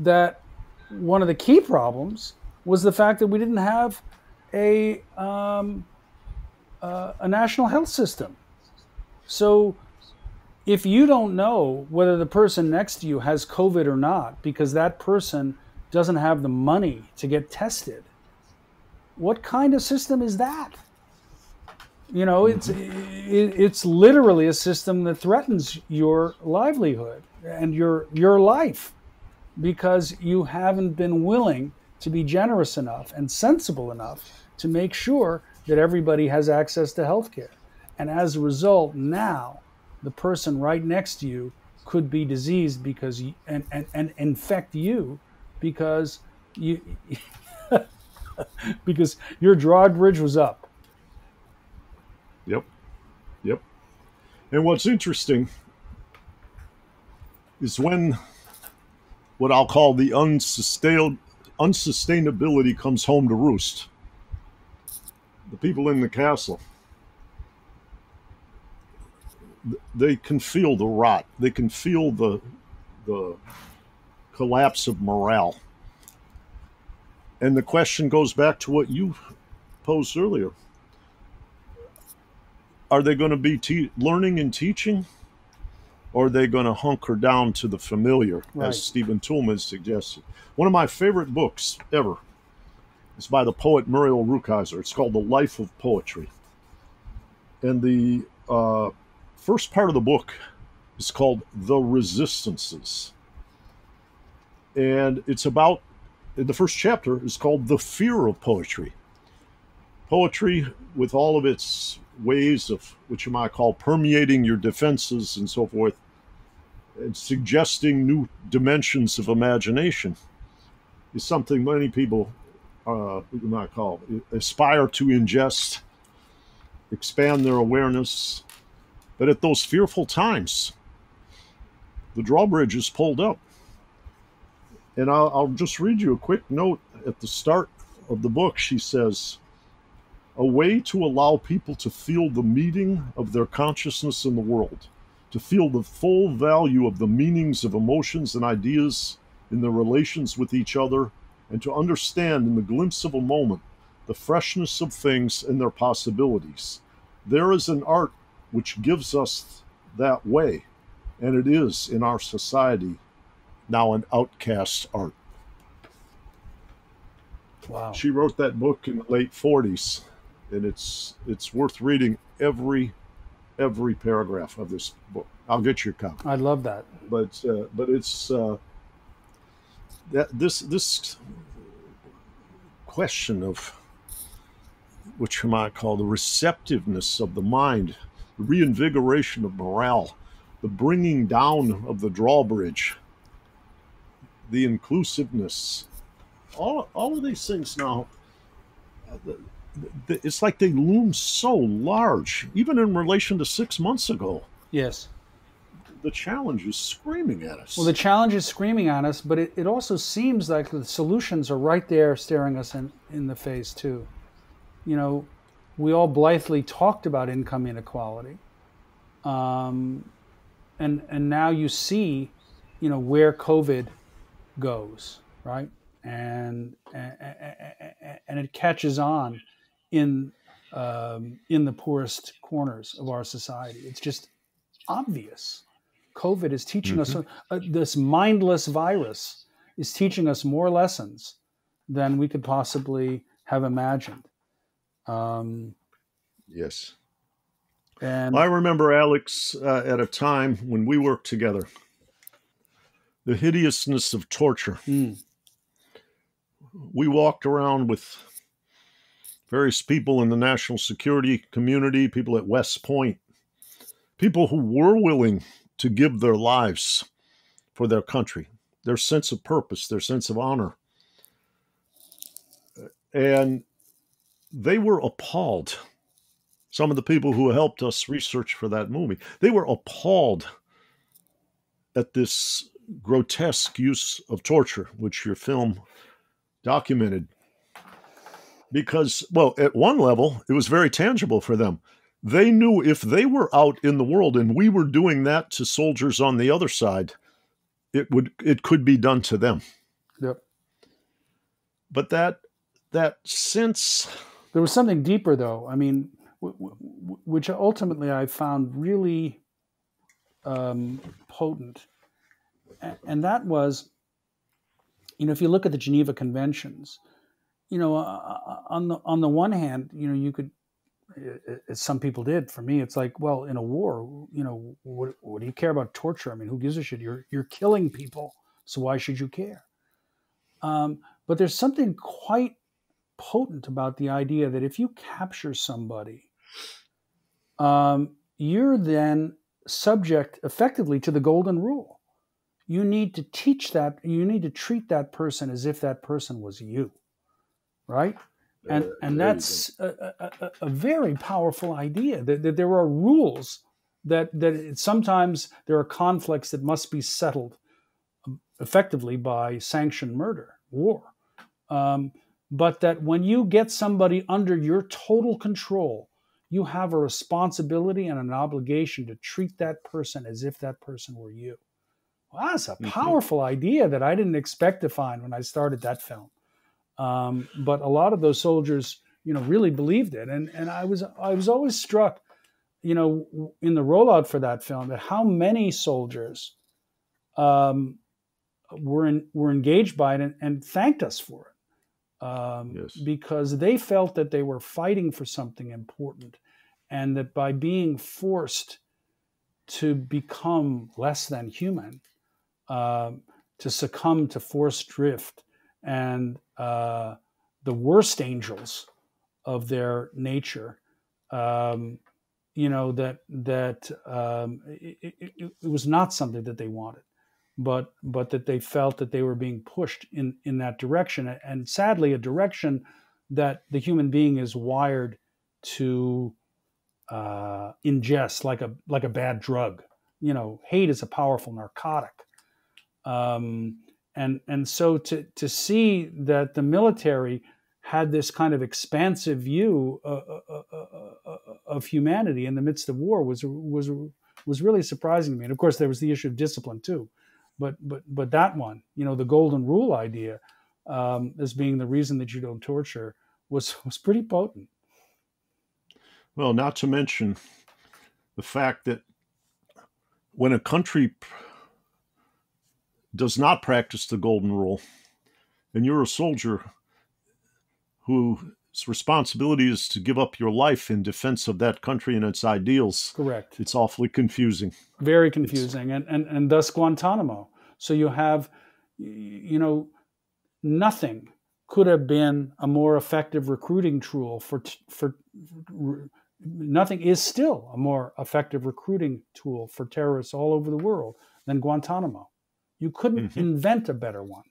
Speaker 2: that one of the key problems was the fact that we didn't have a um, uh, a national health system. So, if you don't know whether the person next to you has COVID or not, because that person doesn't have the money to get tested, what kind of system is that? You know, it's it's literally a system that threatens your livelihood and your your life because you haven't been willing to be generous enough and sensible enough to make sure that everybody has access to health care. And as a result, now the person right next to you could be diseased because you, and, and, and infect you because you because your drawbridge was up
Speaker 1: Yep. Yep. And what's interesting is when what I'll call the unsustained unsustainability comes home to roost. The people in the castle they can feel the rot. They can feel the the collapse of morale. And the question goes back to what you posed earlier are they going to be learning and teaching? Or are they going to hunker down to the familiar,
Speaker 2: Right.
Speaker 1: as Stephen Toulmin suggested? One of my favorite books ever is by the poet Muriel Rukeyser. It's called The Life of Poetry. And the uh, first part of the book is called The Resistances. And it's about, the first chapter is called The Fear of Poetry. Poetry, with all of its ways of what you might call permeating your defenses and so forth, and suggesting new dimensions of imagination, is something many people, uh, you might call, aspire to ingest, expand their awareness. But at those fearful times, the drawbridge is pulled up. And I'll, I'll just read you a quick note at the start of the book. She says, a way to allow people to feel the meeting of their consciousness in the world, to feel the full value of the meanings of emotions and ideas in their relations with each other, and to understand in the glimpse of a moment the freshness of things and their possibilities. There is an art which gives us that way, and it is in our society now an outcast art.
Speaker 2: Wow.
Speaker 1: She wrote that book in the late 40s, and it's it's worth reading every every paragraph of this book. I'll get your copy,
Speaker 2: I love that.
Speaker 1: but uh, but it's uh, that this this question of what you might call the receptiveness of the mind, the reinvigoration of morale, the bringing down of the drawbridge, the inclusiveness, all all of these things now. uh, the- It's like they loom so large, even in relation to six months ago.
Speaker 2: Yes.
Speaker 1: The challenge is screaming at us.
Speaker 2: Well, the challenge is screaming at us, but it, it also seems like the solutions are right there staring us in, in the face, too. You know, we all blithely talked about income inequality. Um, and, and now you see, you know, where COVID goes, right? And, and, and it catches on in, um, in the poorest corners of our society. It's just obvious. COVID is teaching us uh, this mindless virus is teaching us more lessons than we could possibly have imagined. Um,
Speaker 1: yes.
Speaker 2: and
Speaker 1: I remember Alex uh, at a time when we worked together. The hideousness of torture.
Speaker 2: Mm.
Speaker 1: We walked around with various people in the national security community, people at West Point, people who were willing to give their lives for their country, their sense of purpose, their sense of honor. And they were appalled. Some of the people who helped us research for that movie, they were appalled at this grotesque use of torture, which your film documented. Because, well, at one level, it was very tangible for them. They knew if they were out in the world and we were doing that to soldiers on the other side, it would it could be done to them.
Speaker 2: Yep.
Speaker 1: But that that sense
Speaker 2: there was something deeper, though. I mean, w- w- which ultimately I found really um, potent, and that was, you know, if you look at the Geneva Conventions, you know, uh, on the on the one hand, you know, you could, uh, as some people did. For me, it's like, well, in a war, you know, what, what do you care about torture? I mean, who gives a shit? You're you're killing people, so why should you care? Um, but there's something quite potent about the idea that if you capture somebody, um, you're then subject effectively to the golden rule. You need to teach that, you need to treat that person as if that person was you, right? And,
Speaker 1: Uh,
Speaker 2: and that's a, a, a- very powerful idea that, that there are rules that, that it, sometimes there are conflicts that must be settled um, effectively by sanctioned murder, war. Um, but that when you get somebody under your total control, you have a responsibility and an obligation to treat that person as if that person were you. Well, that's a
Speaker 1: Mhm.
Speaker 2: powerful idea that I didn't expect to find when I started that film. Um, but a lot of those soldiers, you know, really believed it, and and I was I was always struck you know, in the rollout for that film, that how many soldiers um, were in, were engaged by it and, and thanked us for it, um, yes. because they felt that they were fighting for something important, and that by being forced to become less than human, uh, to succumb to forced drift and uh, the worst angels of their nature, um, you know that that um, it, it, it, was not something that they wanted, but but that they felt that they were being pushed in in that direction, and sadly, a direction that the human being is wired to uh, ingest like a like a bad drug. You know, hate is a powerful narcotic, um, and and so to to see that the military had this kind of expansive view uh, uh, uh, of humanity in the midst of war was was was really surprising to me. And of course, there was the issue of discipline too, but but but that one, you know, the golden rule idea um, as being the reason that you don't torture was was pretty potent.
Speaker 1: Well, not to mention the fact that when a country does not practice the golden rule, and you're a soldier whose responsibility is to give up your life in defense of that country and its ideals.
Speaker 2: Correct.
Speaker 1: It's awfully confusing.
Speaker 2: Very confusing, and, and and thus Guantanamo. So you have, you know, nothing could have been a more effective recruiting tool for for nothing is still a more effective recruiting tool for terrorists all over the world than Guantanamo. You couldn't mm-hmm. invent a better one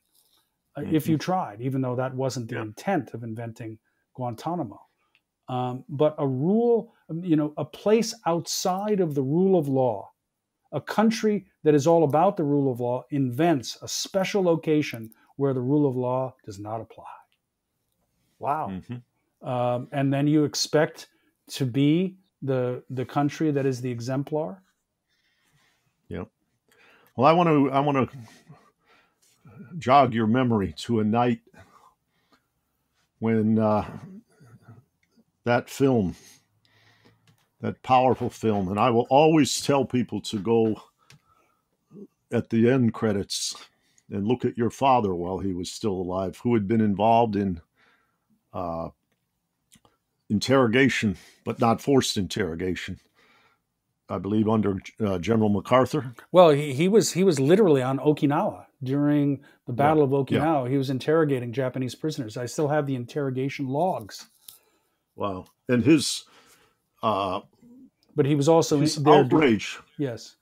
Speaker 2: mm-hmm. if you tried, even though that wasn't the yeah. intent of inventing Guantanamo. Um, but a rule, you know, a place outside of the rule of law, a country that is all about the rule of law invents a special location where the rule of law does not apply. Wow. Mm-hmm. Um, and then you expect to be the the country that is the exemplar.
Speaker 1: Yeah. Well, I want to I want to jog your memory to a night when uh, that film, that powerful film, and I will always tell people to go at the end credits and look at your father while he was still alive, who had been involved in uh, interrogation, but not forced interrogation. I believe under uh, General MacArthur.
Speaker 2: Well, he, he was he was literally on Okinawa during the Battle yeah, of Okinawa. Yeah. He was interrogating Japanese prisoners. I still have the interrogation logs.
Speaker 1: Wow. And his. Uh,
Speaker 2: but he was also
Speaker 1: his outrage.
Speaker 2: Yes.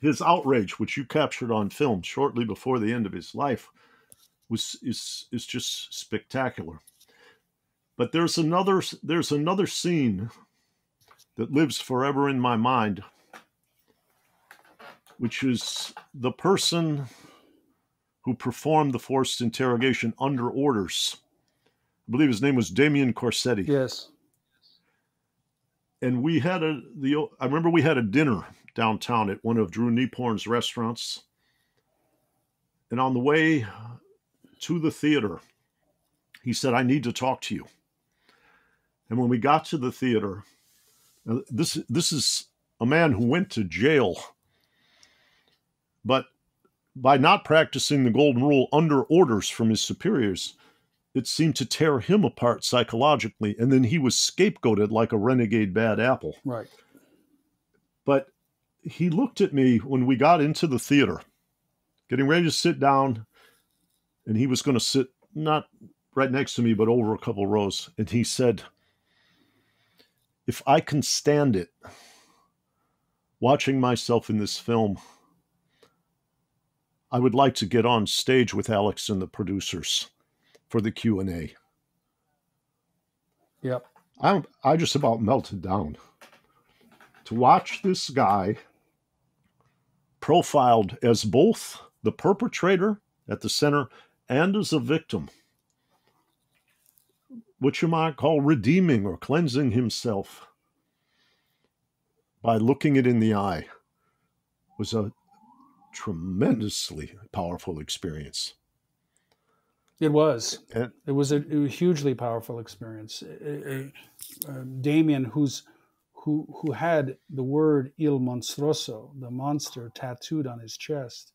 Speaker 1: His outrage, which you captured on film shortly before the end of his life, was is is just spectacular. But there's another there's another scene that lives forever in my mind, which is the person who performed the forced interrogation under orders. I believe his name was Damien Corsetti.
Speaker 2: Yes.
Speaker 1: And we had a the I remember we had a dinner downtown at one of Drew Nieporent's restaurants. And on the way to the theater, he said, I need to talk to you. And when we got to the theater, this this is a man who went to jail, but by not practicing the golden rule under orders from his superiors, it seemed to tear him apart psychologically, and then he was scapegoated like a renegade bad apple.
Speaker 2: Right.
Speaker 1: But he looked at me when we got into the theater, getting ready to sit down, and he was going to sit not right next to me, but over a couple rows, and he said, "If I can stand it, watching myself in this film." I would like to get on stage with Alex and the producers for the Q and A.
Speaker 2: Yep.
Speaker 1: I I just about melted down to watch this guy profiled as both the perpetrator at the center and as a victim, which you might call redeeming or cleansing himself by looking it in the eye, was a tremendously powerful experience.
Speaker 2: It was. And, it was a, a, hugely powerful experience. A, a, Damien, whose who who had the word il monstruoso, the monster, tattooed on his chest,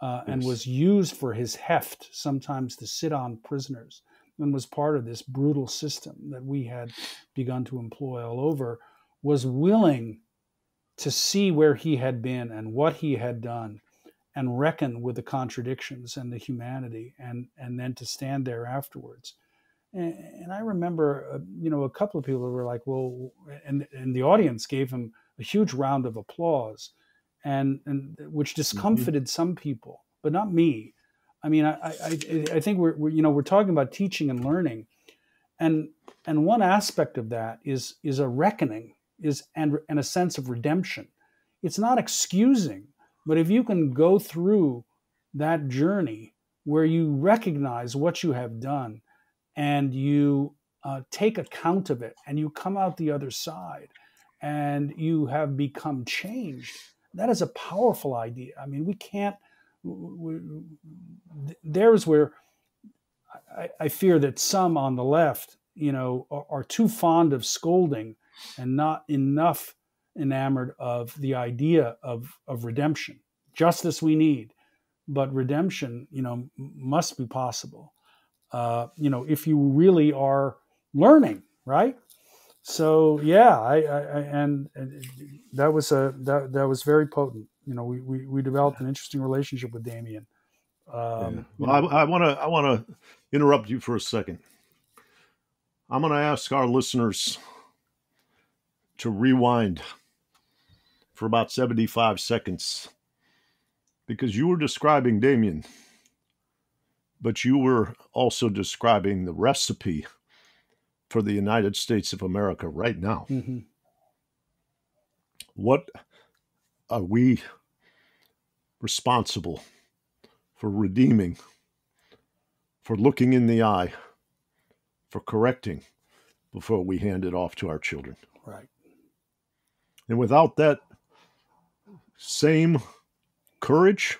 Speaker 2: uh, yes. and was used for his heft, sometimes to sit on prisoners, and was part of this brutal system that we had begun to employ all over, was willing to see where he had been and what he had done and reckon with the contradictions and the humanity and and then to stand there afterwards and, and i remember uh, you know a couple of people were like well and and the audience gave him a huge round of applause and and which mm-hmm. discomfited mm-hmm. some people but not me i mean i i i think we're, we're you know we're talking about teaching and learning and and one aspect of that is is a reckoning is and, and a sense of redemption it's not excusing but if you can go through that journey where you recognize what you have done and you uh, take account of it and you come out the other side and you have become changed, that is a powerful idea. I mean, we can't, there's where I, I, fear that some on the left, you know, are, are too fond of scolding and not enough enamored of the idea of, of redemption. Justice we need, but redemption, you know, must be possible. Uh, you know, if you really are learning, right? So yeah, I, I and, and, that was a that, that was very potent. You know, we, we, we developed an interesting relationship with Damien.
Speaker 1: Um, yeah. Well, I want to I want to interrupt you for a second. I'm going to ask our listeners to rewind for about 75 seconds because you were describing Damien, but you were also describing the recipe for the United States of America right now. Mm-hmm. What are we responsible for redeeming, for looking in the eye, for correcting before we hand it off to our children?
Speaker 2: Right.
Speaker 1: And without that same courage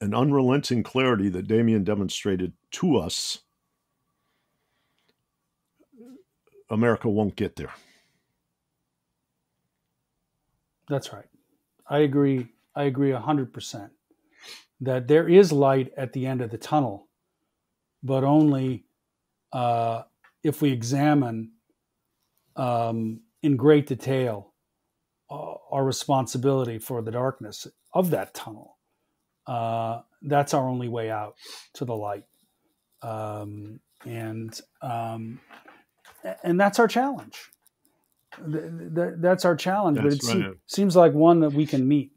Speaker 1: and unrelenting clarity that Damien demonstrated to us, America won't get there.
Speaker 2: That's right. I agree. I agree 100% that there is light at the end of the tunnel, but only uh, if we examine um, in great detail uh, our responsibility for the darkness of that tunnel. Uh, that's our only way out to the light, um, and um, and that's our challenge. that's our challenge, that's but it right. se- seems like one that we can meet.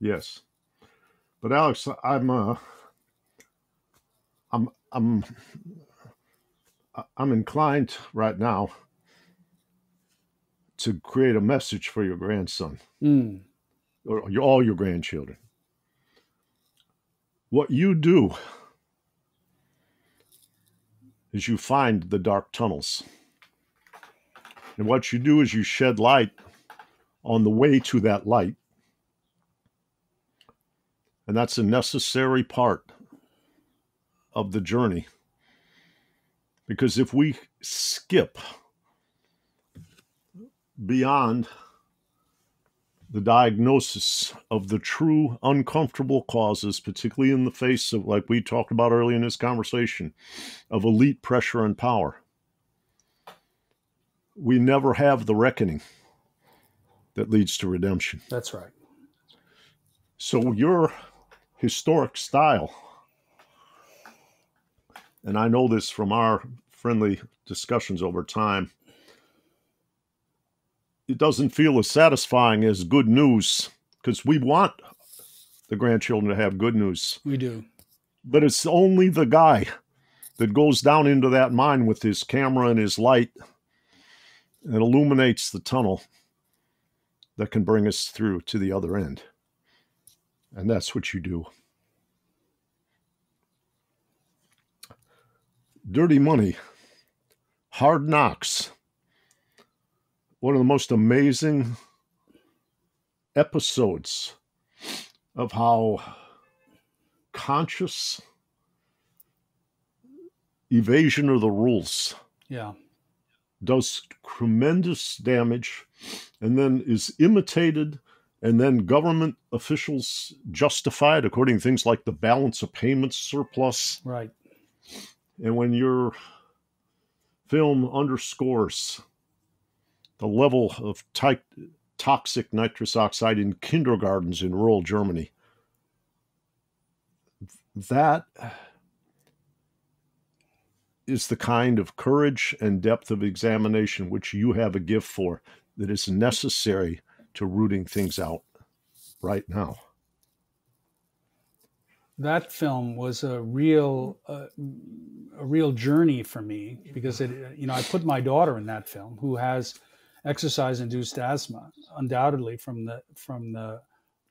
Speaker 1: Yes, but Alex, I'm uh, I'm I'm I'm inclined right now to create a message for your grandson mm. or your, all your grandchildren. What you do is you find the dark tunnels. And what you do is you shed light on the way to that light. And that's a necessary part of the journey. Because if we skip beyond the diagnosis of the true uncomfortable causes, particularly in the face of, like we talked about earlier in this conversation, of elite pressure and power. We never have the reckoning that leads to redemption.
Speaker 2: That's right.
Speaker 1: So, your historic style, and I know this from our friendly discussions over time, it doesn't feel as satisfying as good news because we want the grandchildren to have good news.
Speaker 2: We do.
Speaker 1: But it's only the guy that goes down into that mine with his camera and his light and illuminates the tunnel that can bring us through to the other end. And that's what you do. Dirty money, Hard NOx. One of the most amazing episodes of how conscious evasion of the rules
Speaker 2: yeah.
Speaker 1: does tremendous damage and then is imitated and then government officials justify it according to things like the balance of payments surplus.
Speaker 2: Right.
Speaker 1: And when your film underscores the level of toxic nitrous oxide in kindergartens in rural germany that is the kind of courage and depth of examination which you have a gift for that is necessary to rooting things out right now.
Speaker 2: That film was a real uh, a real journey for me because it you know I put my daughter in that film who has exercise induced asthma undoubtedly from the from the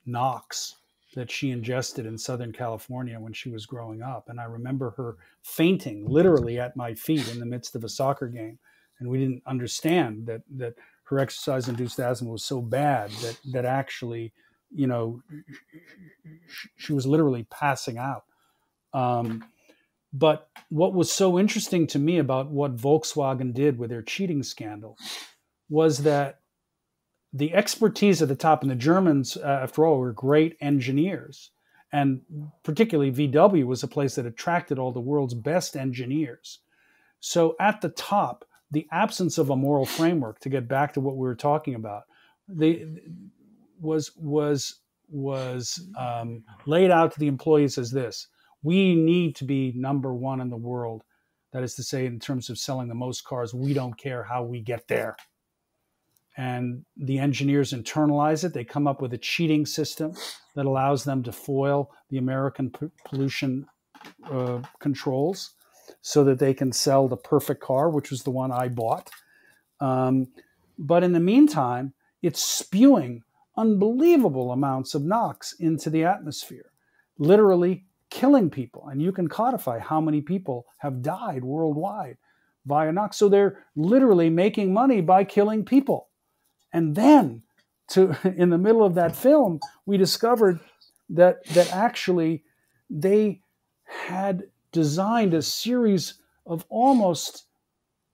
Speaker 2: NOx that she ingested in Southern California when she was growing up. And I remember her fainting literally at my feet in the midst of a soccer game. And we didn't understand that, that her exercise induced asthma was so bad that, that actually, you know, she was literally passing out. Um, but what was so interesting to me about what Volkswagen did with their cheating scandal was that the expertise at the top, and the Germans, uh, after all, were great engineers. And particularly VW was a place that attracted all the world's best engineers. So at the top, the absence of a moral framework, to get back to what we were talking about, the, was was was um, laid out to the employees as this: we need to be number one in the world. That is to say, in terms of selling the most cars, we don't care how we get there and the engineers internalize it. They come up with a cheating system that allows them to foil the American p- pollution uh, controls so that they can sell the perfect car, which was the one I bought. Um, but in the meantime, it's spewing unbelievable amounts of NOx into the atmosphere, literally killing people. And you can codify how many people have died worldwide via NOx. So they're literally making money by killing people. And then to in the middle of that film, we discovered that that actually they had designed a series of almost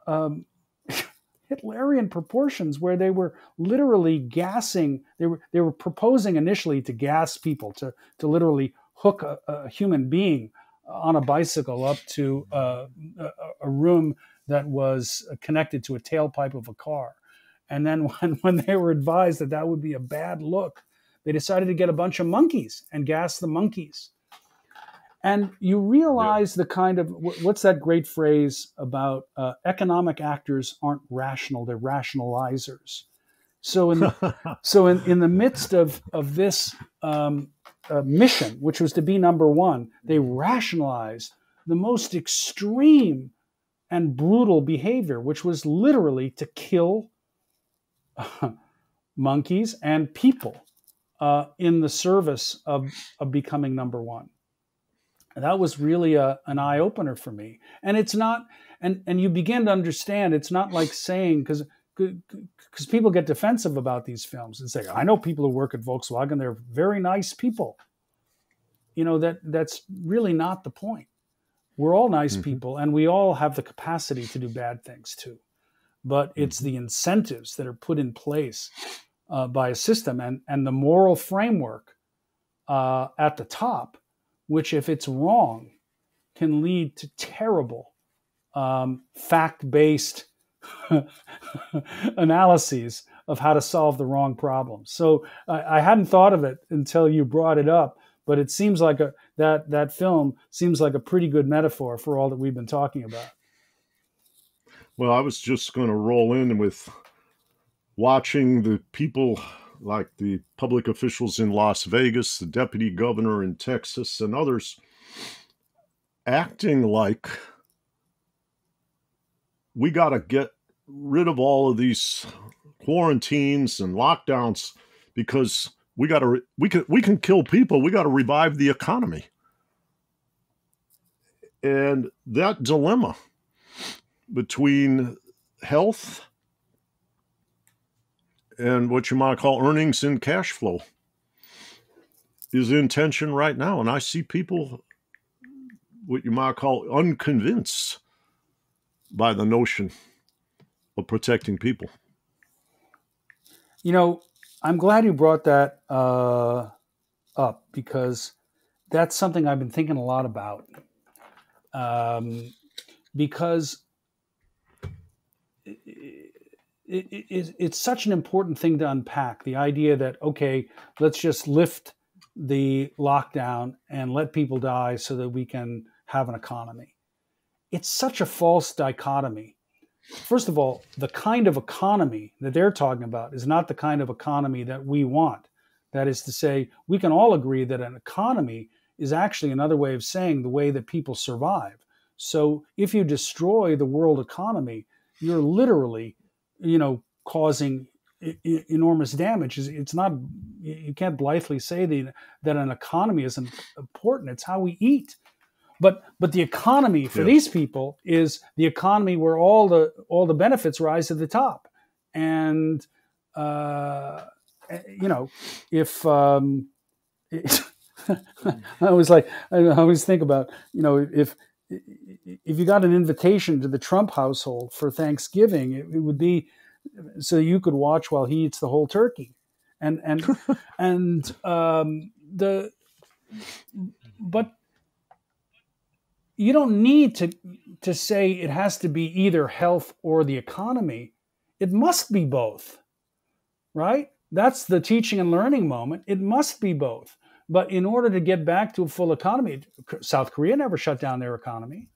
Speaker 2: um, Hitlerian proportions where they were literally gassing. They were they were proposing initially to gas people to to literally hook a, a human being on a bicycle up to uh, a, a room that was connected to a tailpipe of a car. And then when, when they were advised that that would be a bad look, they decided to get a bunch of monkeys and gas the monkeys. And you realize the kind of what's that great phrase about uh, economic actors aren't rational; they're rationalizers. So in the, so in, in the midst of of this um, uh, mission, which was to be number one, they rationalized the most extreme and brutal behavior, which was literally to kill monkeys and people uh, in the service of, of becoming number one. And that was really a, an eye opener for me. And it's not, and, and you begin to understand it's not like saying, because because people get defensive about these films and say, I know people who work at Volkswagen, they're very nice people. You know, that that's really not the point. We're all nice mm-hmm. people and we all have the capacity to do bad things too but it's mm-hmm. the incentives that are put in place uh, by a system and, and the moral framework uh, at the top, which, if it's wrong, can lead to terrible um, fact based analyses of how to solve the wrong problem. So I, I, hadn't thought of it until you brought it up, but it seems like a, that that film seems like a pretty good metaphor for all that we've been talking about.
Speaker 1: Well, I was just going to roll in with watching the people like the public officials in Las Vegas, the deputy governor in Texas, and others acting like we got to get rid of all of these quarantines and lockdowns because we got to we can we can kill people. We got to revive the economy. And that dilemma between health and what you might call earnings and cash flow is in tension right now. And I see people, what you might call unconvinced by the notion of protecting people.
Speaker 2: You know, I'm glad you brought that uh, up because that's something I've been thinking a lot about. Um, because it, it, it, it's such an important thing to unpack the idea that, okay, let's just lift the lockdown and let people die so that we can have an economy. It's such a false dichotomy. First of all, the kind of economy that they're talking about is not the kind of economy that we want. That is to say, we can all agree that an economy is actually another way of saying the way that people survive. So if you destroy the world economy, you're literally, you know, causing I- enormous damage. It's not you can't blithely say that that an economy isn't important. It's how we eat. But but the economy for these people is the economy where all the all the benefits rise to the top, and uh, eh, you know if um, I was like I always think about you know if if you got an invitation to the Trump household for Thanksgiving, it, it would be so you could watch while he eats the whole turkey, and and and um, the but you don't need to to say it has to be either health or the economy. It must be both, right? That's the teaching and learning moment. It must be both. But in order to get back to a full economy, South Korea never shut down their economy.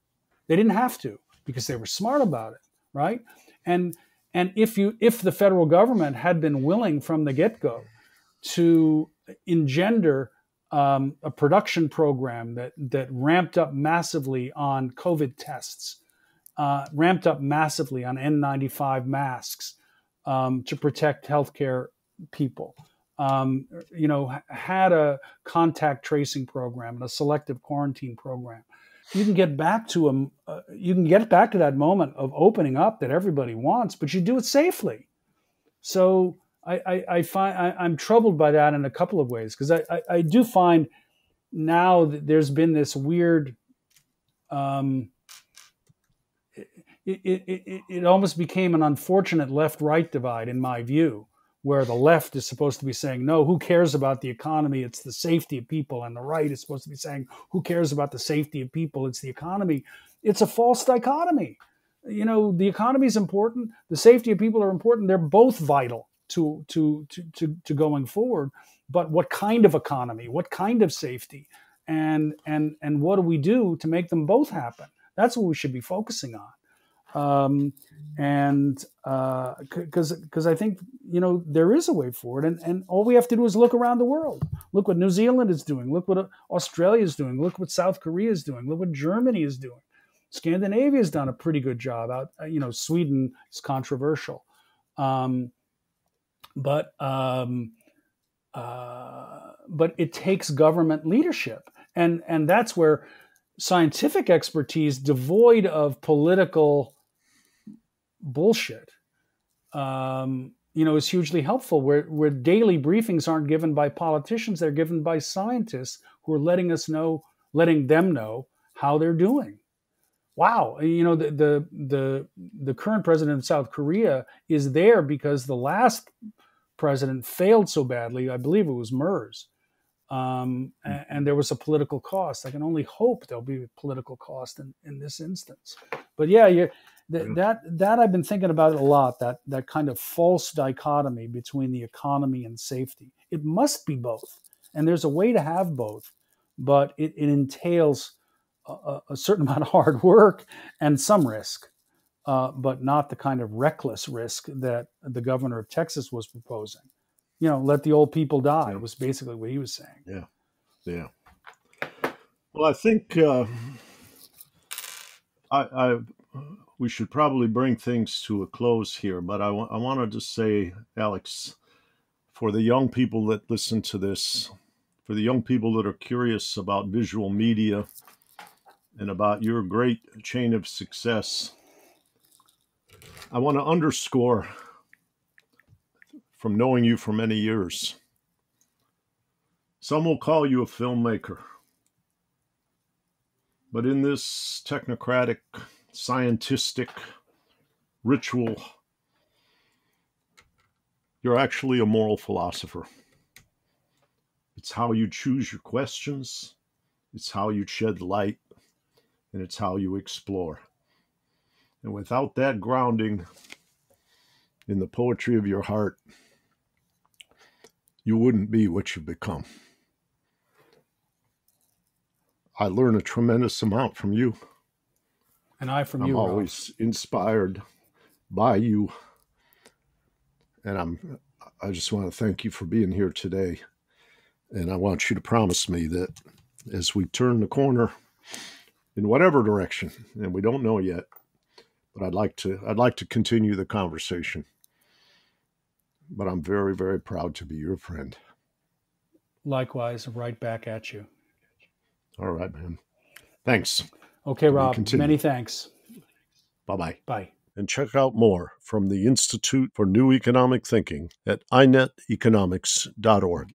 Speaker 2: They didn't have to because they were smart about it, right? And and if you if the federal government had been willing from the get-go to engender um, a production program that that ramped up massively on COVID tests, uh, ramped up massively on N95 masks um, to protect healthcare people, um, you know, had a contact tracing program and a selective quarantine program. You can get back to a, uh, you can get back to that moment of opening up that everybody wants, but you do it safely. So I, I, I find I, am troubled by that in a couple of ways because I, I, I, do find now that there's been this weird. Um, it, it, it, it almost became an unfortunate left right divide, in my view, where the left is supposed to be saying, no, who cares about the economy? It's the safety of people. And the right is supposed to be saying, who cares about the safety of people? It's the economy. It's a false dichotomy. You know, the economy is important, the safety of people are important. They're both vital to, to, to, to, to going forward. But what kind of economy? What kind of safety? And, and, and what do we do to make them both happen? That's what we should be focusing on. Um, and because uh, because I think you know there is a way forward, and and all we have to do is look around the world. Look what New Zealand is doing. Look what Australia is doing. Look what South Korea is doing. Look what Germany is doing. Scandinavia has done a pretty good job. Out uh, you know Sweden is controversial, um, but um, uh, but it takes government leadership, and and that's where scientific expertise devoid of political bullshit, um, you know, is hugely helpful. Where where daily briefings aren't given by politicians, they're given by scientists who are letting us know, letting them know how they're doing. Wow, you know, the the the, the current president of South Korea is there because the last president failed so badly. I believe it was MERS. Um, and, and, there was a political cost. I can only hope there'll be a political cost in, in this instance. But yeah, you, that, that that I've been thinking about it a lot. That that kind of false dichotomy between the economy and safety. It must be both, and there's a way to have both, but it, it entails a, a, certain amount of hard work and some risk, uh, but not the kind of reckless risk that the governor of Texas was proposing. You know, let the old people die. Yeah. Was basically what he was saying.
Speaker 1: Yeah, yeah. Well, I think uh, I, I we should probably bring things to a close here, but I, wanted to say, Alex, for the young people that listen to this, for the young people that are curious about visual media and about your great chain of success, I want to underscore from knowing you for many years. Some will call you a filmmaker. But in this technocratic scientific, ritual You're actually a moral philosopher. It's how you choose your questions, it's how you shed light, and it's how you explore. And without that grounding in the poetry of your heart, you wouldn't be what you've become. I learn a tremendous amount from you.
Speaker 2: And I from
Speaker 1: I'm
Speaker 2: you. Rob.
Speaker 1: always inspired by you. And I'm I just want to thank you for being here today. And I want you to promise me that as we turn the corner in whatever direction, and we don't know yet, but I'd like to I'd like to continue the conversation. But I'm very, very proud to be your friend.
Speaker 2: Likewise, right back at you.
Speaker 1: All right, man. Thanks.
Speaker 2: Okay, Rob. Many thanks.
Speaker 1: Bye bye.
Speaker 2: Bye.
Speaker 1: And check out more from the Institute for New Economic Thinking at ineteconomics.org.